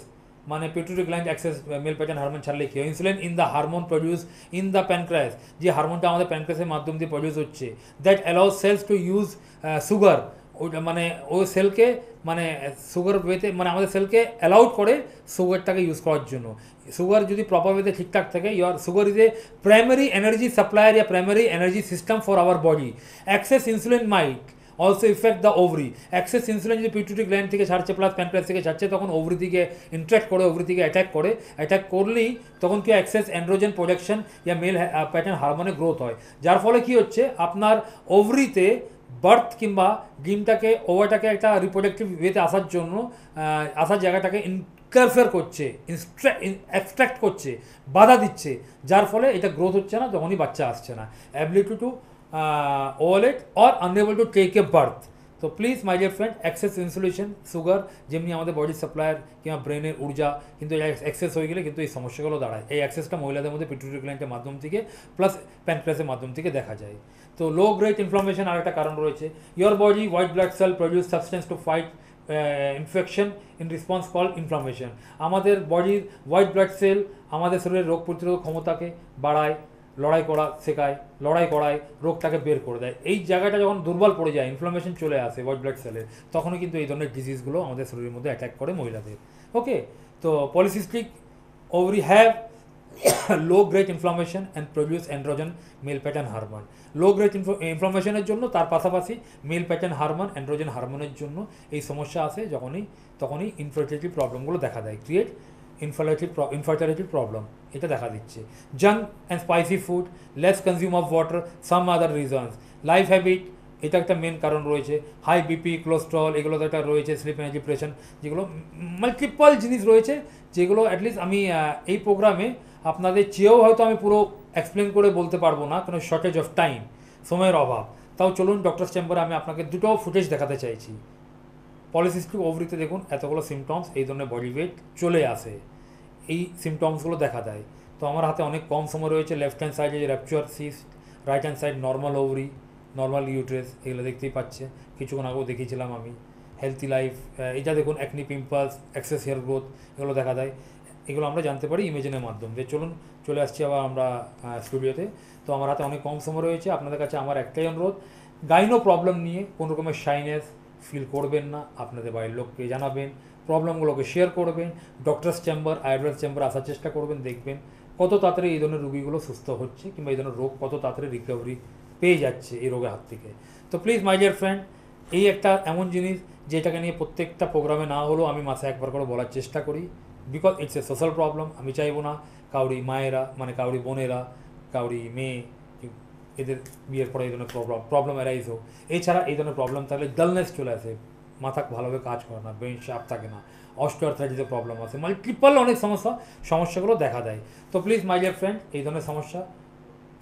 মানে pituitary gland excess male pattern hormone ছাড়লে কি insulin in the hormone produce in the pancreas যে হারমোনটা আমাদের প্যানক্রাসের মাধ্যম দিয়ে প্রডিউস হচ্ছে that allow cells to use sugar ওইটা মানে ওই সেলকে মানে সুগার ওয়েতে মানে আমাদের সেলকে অ্যালাউড করে সুগারটাকে ইউজ করার জন্য। সুগার যদি প্রপার ওয়েতে ঠিকঠাক থাকে your sugar is a primary energy supplier yeah primary energy system for our body excess insulin might also effect the ovary excess insulin যদি পিটুটি গ্ল্যান্ড থেকে ছাড়ছে প্লাস প্যানক্রাস থেকে ছাড়ছে, তখন ওভারি থেকে ইন্ট্রাক্ট করে ওভারি থেকে অ্যাটাক করে। অ্যাটাক করলেই তখন কি excess androgen production yeah male pattern হারমোনে growth হয়। যার ফলে কি হচ্ছে? আপনার ওভারিতে বার্থ কিংবা ডিমটাকে ওভারটাকে একটা রিপ্রোডাক্টিভ ওয়েতে আসার জন্য আসার জায়গাটাকে ইনকারফেয়ার করছে এক্সট্রাক্ট করছে, বাধা দিচ্ছে। যার ফলে এটা গ্রোথ হচ্ছে না, তখনই বাচ্চা আসছে না। Ability to ovulate or unable to take a birth so please my dear friend excess insulation sugar যেমনি আমাদের বডি সাপ্লায়ার কিংবা ব্রেনের ঊর্জা, কিন্তু অ্যাক্সেস হয়ে গেলে কিন্তু এই সমস্যাগুলো দাঁড়ায়। এই অ্যাক্সেসটা মহিলাদের মধ্যে পিটুরি মাধ্যম থেকে প্লাস প্যানক্রাসের মাধ্যম থেকে দেখা যায়। তো লো গ্রেড ইনফ্লামেশন আর একটা কারণ রয়েছে। Your body white blood cell produce substance to fight infection in response call inflammation আমাদের বডির হোয়াইট ব্লাড সেল আমাদের শরীরের রোগ প্রতিরোধ ক্ষমতাকে বাড়ায় লড়াই করা, শেখায়, লড়াই করায়, রোগটাকে বের করে দেয়। এই জায়গাটা যখন দুর্বল পড়ে যায় ইনফ্লামেশন চলে আসে হোয়াইট ব্লাড সেলের তখনই কিন্তু এই ধরনের ডিজিজগুলো আমাদের শরীরের মধ্যে অ্যাটাক করে মহিলাদের। ওকে তো polycystic ovary have low grade inflammation and produce androgen male pattern hormone low grade ইনফ্লামেশনের জন্য তার পাশাপাশি মেল প্যাটার্ন হারমোন অ্যান্ড্রোজেন হারমোনের জন্য এই সমস্যা আসে যখনই, তখনই ইনফার্টিলিটি প্রবলেমগুলো দেখা দেয়। ক্রিয়েট ইনফার্টিলিটি ইনফার্টিলিটি প্রবলেম এটা দেখা দিচ্ছে। Junk and spicy food less consume of water some other reasons life habit এটা একটা মেন কারণ রয়েছে। হাই বিপি কোলেস্ট্রল এগুলো তো একটা রয়েছে স্লিপ এনার্জি ডিপ্রেশন যেগুলো মাল্টিপল জিনিস রয়েছে, যেগুলো অ্যাটলিস্ট আমি এই প্রোগ্রামে আপনাদের চেয়েও হয়তো আমি পুরো এক্সপ্লেন করে বলতে পারব না, কারণ শর্টেজ অফ টাইম সময়ের অভাব। তাও চলুন ডক্টর চেম্বারে আমি আপনাকে দুটো ফুটেজ দেখাতে চাইছি। পলিসিস্টিক ওভারিতে দেখুন, এতগুলো সিমটমস এই ধরনের বডি ওয়েট চলে আসে। এই সিমটমসগুলো দেখা দেয়। তো আমার হাতে অনেক কম সময় রয়েছে। লেফট হ্যান্ড সাইডে rupture cyst right hand side normal ovary normal uterus এগুলো দেখতেই পাচ্ছে। কিছুক্ষণ আগেও দেখিয়েছিলাম আমি। হেলথি লাইফ এটা দেখুন acne pimples excess hair growth এগুলো দেখা দেয়। এগুলো আমরা জানতে পারি ইমেজিনের মাধ্যমে যে চলুন, চলে আসছি আবার আমরা স্টুডিওতে তো। আমার হাতে অনেক কম সময় রয়েছে। আপনাদের কাছে আমার একটাই অনুরোধ গাইনো প্রবলেম নিয়ে কোনো রকমের শাইনেস ফিল করবেন না। আপনাদের বাড়ির লোককে জানাবেন। প্রবলেমগুলোকে শেয়ার করবেন ডক্টরস চেম্বার আয়ুর্বেদ চেম্বার আসার চেষ্টা করবেন, দেখবেন কত তাড়াতাড়ি এই ধরনের রুগীগুলো সুস্থ হচ্ছে কিংবা এই ধরনের রোগ কত তাড়াতাড়ি রিকভারি পেয়ে যাচ্ছে এই রোগের হাত থেকে। তো প্লিজ মাই ডিয়ার ফ্রেন্ড এই একটা এমন জিনিস যেটাকে নিয়ে প্রত্যেকটা প্রোগ্রামে না হলেও আমি মাসে একবার করে বলার চেষ্টা করি। Because it's a social problem আমি চাইব না কাউরি মায়েরা মানে কাউরি বোনেরা, কাউরি মেয়ে, এদের বিয়ের পরে এই ধরনের প্রবলেম প্রবলেম অ্যারাইজ হোক। এছাড়া এই ধরনের প্রবলেম থাকলে ডালনেস চলে আসে। মাথা ভালোভাবে কাজ করে না ব্রেন শার্প থাকে না অস্টিওআর্থ্রাইটিসের প্রবলেম আছে মাল্টিপল অনেক সমস্যা, সমস্যাগুলো দেখা দেয়। তো প্লিজ মাই ডিয়ার ফ্রেন্ড এই ধরনের সমস্যা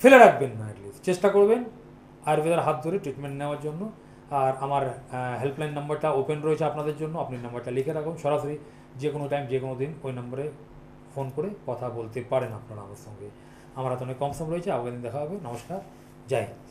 ফেলে রাখবেন না অ্যাটলিস্ট চেষ্টা করবেন আয়ুর্বেদের হাত ধরে ট্রিটমেন্ট নেওয়ার জন্য। আর আমার হেল্পলাইন নাম্বারটা ওপেন রয়েছে আপনাদের জন্য, আপনি নাম্বারটা লিখে রাখুন। সরাসরি যে কোনো টাইম যে কোনো দিন ওই নম্বরে ফোন করে কথা বলতে পারেন আপনারা আমার সঙ্গে। আমার হাতে অনেক কম সম রয়েছে, আগামী দিন দেখা হবে। নমস্কার, জয় হিন্দ।